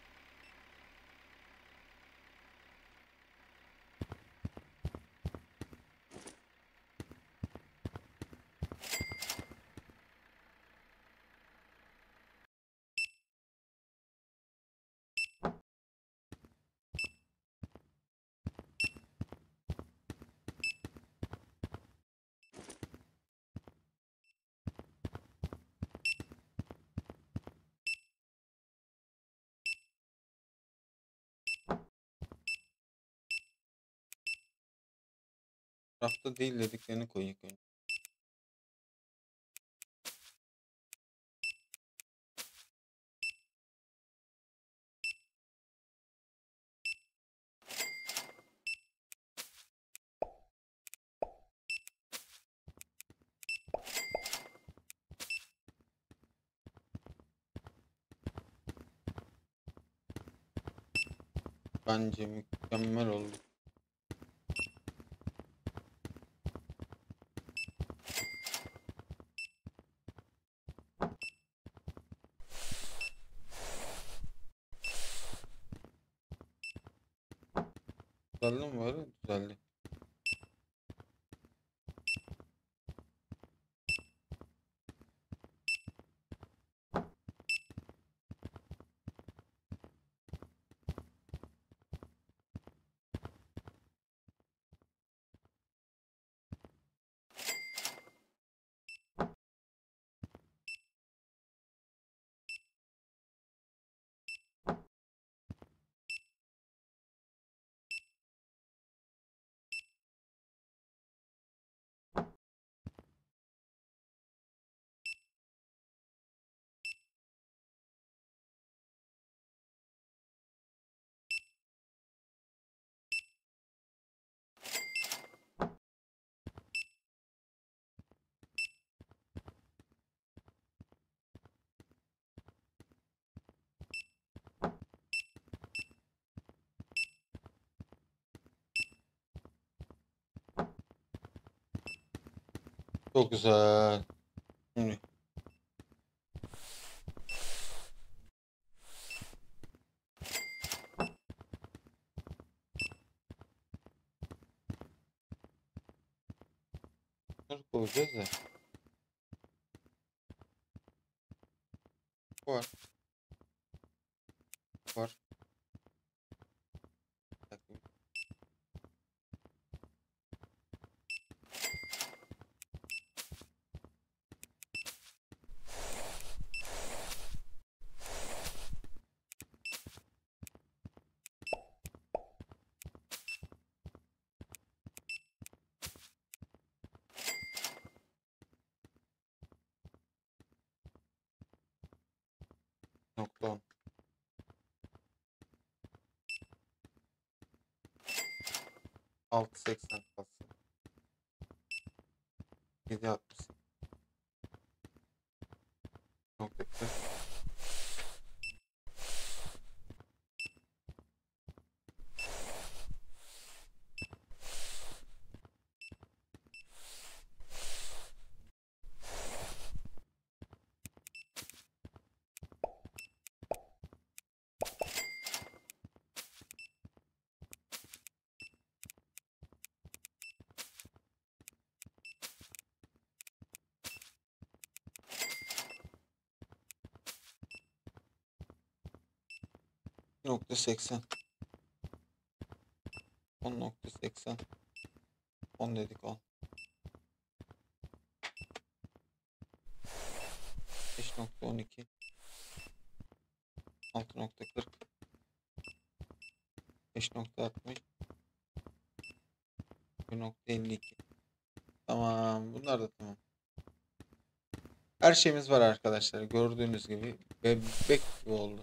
Rafta değil dediklerini koyayım önce. Bence mükemmel oldu. Çok güzel. Şimdi bunları koyacağız. 10.80 10.80 10 dedik 10 5.12 6.40 5.60 1.52 Tamam bunlar da tamam. Her şeyimiz var arkadaşlar gördüğünüz gibi. Bebek gibi oldu.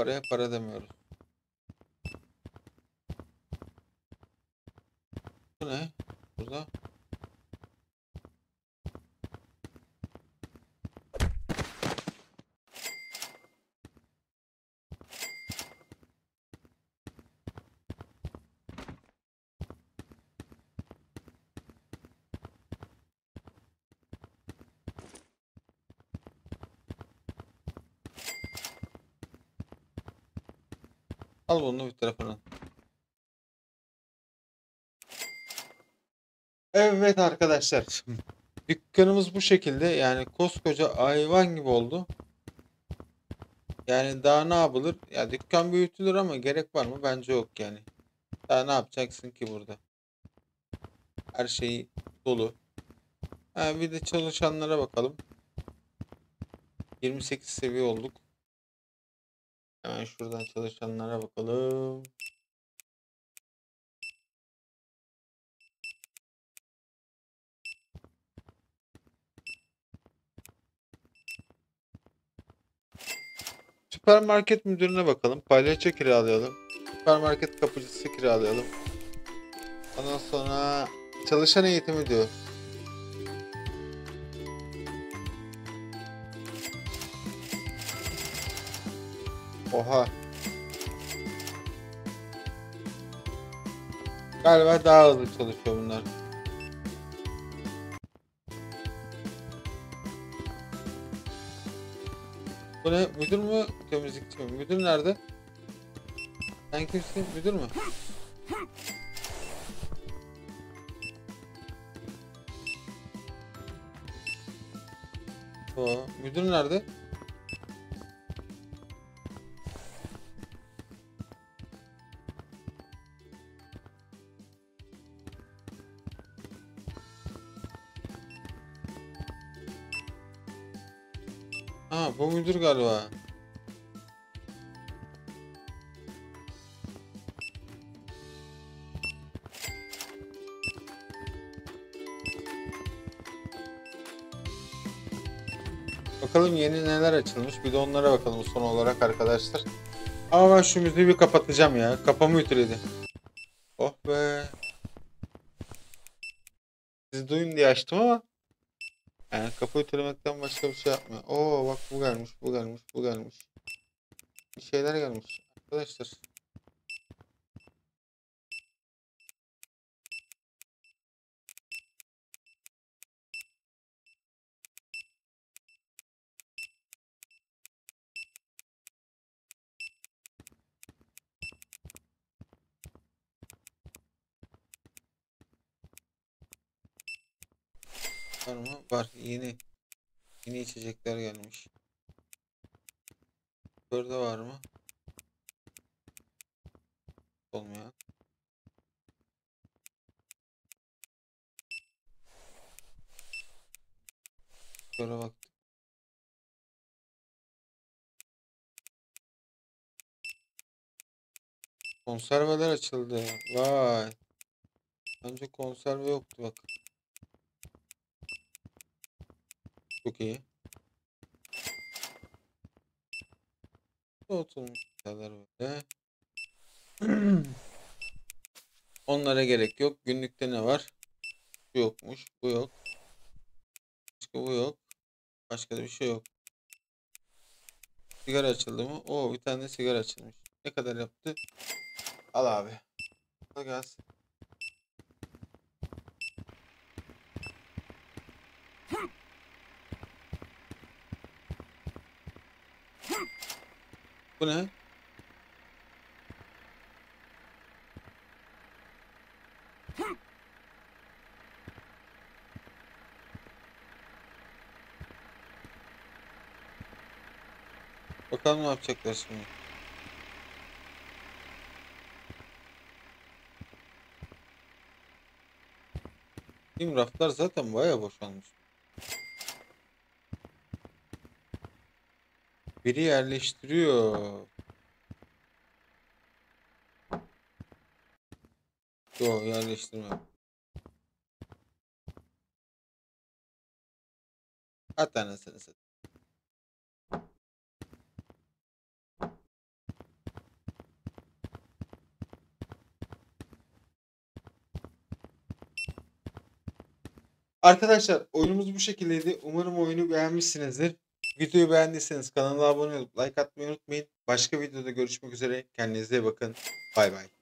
Paraya para demiyoruz. Bu ne? Burada. Al bunu bir tarafına. Evet arkadaşlar. Dükkanımız bu şekilde. Yani koskoca hayvan gibi oldu. Yani daha ne yapılır? Ya dükkan büyütülür ama gerek var mı? Bence yok yani. Daha ne yapacaksın ki burada? Her şey dolu. Ha, bir de çalışanlara bakalım. 28 seviye olduk. Hemen şuradan çalışanlara bakalım. Süpermarket müdürüne bakalım. Palyaço kiralayalım. Süpermarket kapıcısı kiralayalım. Ondan sonra çalışan eğitimi diyor. Oha. Galiba daha hızlı çalışıyor bunlar. Ne? Müdür mü? Temizlikçi mi? Müdür nerede? Sen kimsin? Müdür mü? Müdür nerede? Ha bu müdür galiba. Bakalım yeni neler açılmış. Bir de onlara bakalım son olarak arkadaşlar. Ama ben şu müziği bir kapatacağım ya. Kafamı ütüledi. Oh be. Siz duyun diye açtım ama yani kapı ütülemekten başka bir şey yapmıyor. Oo bak bu gelmiş, bu gelmiş, bu gelmiş. Bir şeyler gelmiş arkadaşlar. Var. Yeni. Yeni içecekler gelmiş. Burada var mı? Olmayan. Şöyle bak. Konserveler açıldı. Vay. Önce konserve yoktu bak. Çok iyi. Soğutulmuş şeyler böyle. Onlara gerek yok. Günlükte ne var? Bu yokmuş. Bu yok. Başka bu yok. Başka da bir şey yok. Sigara açıldı mı? Oo bir tane sigara açılmış. Ne kadar yaptı? Al abi. Al gelsin. Bu ne? Bakalım ne yapacaklar şimdi. Tüm raflar zaten bayağı boşalmış. Biri yerleştiriyor. Yo yerleştirme. At anasını satayım. Arkadaşlar oyunumuz bu şekildeydi. Umarım oyunu beğenmişsinizdir. Videoyu beğendiyseniz kanala abone olup like atmayı unutmayın. Başka videoda görüşmek üzere. Kendinize bakın. Bay bay.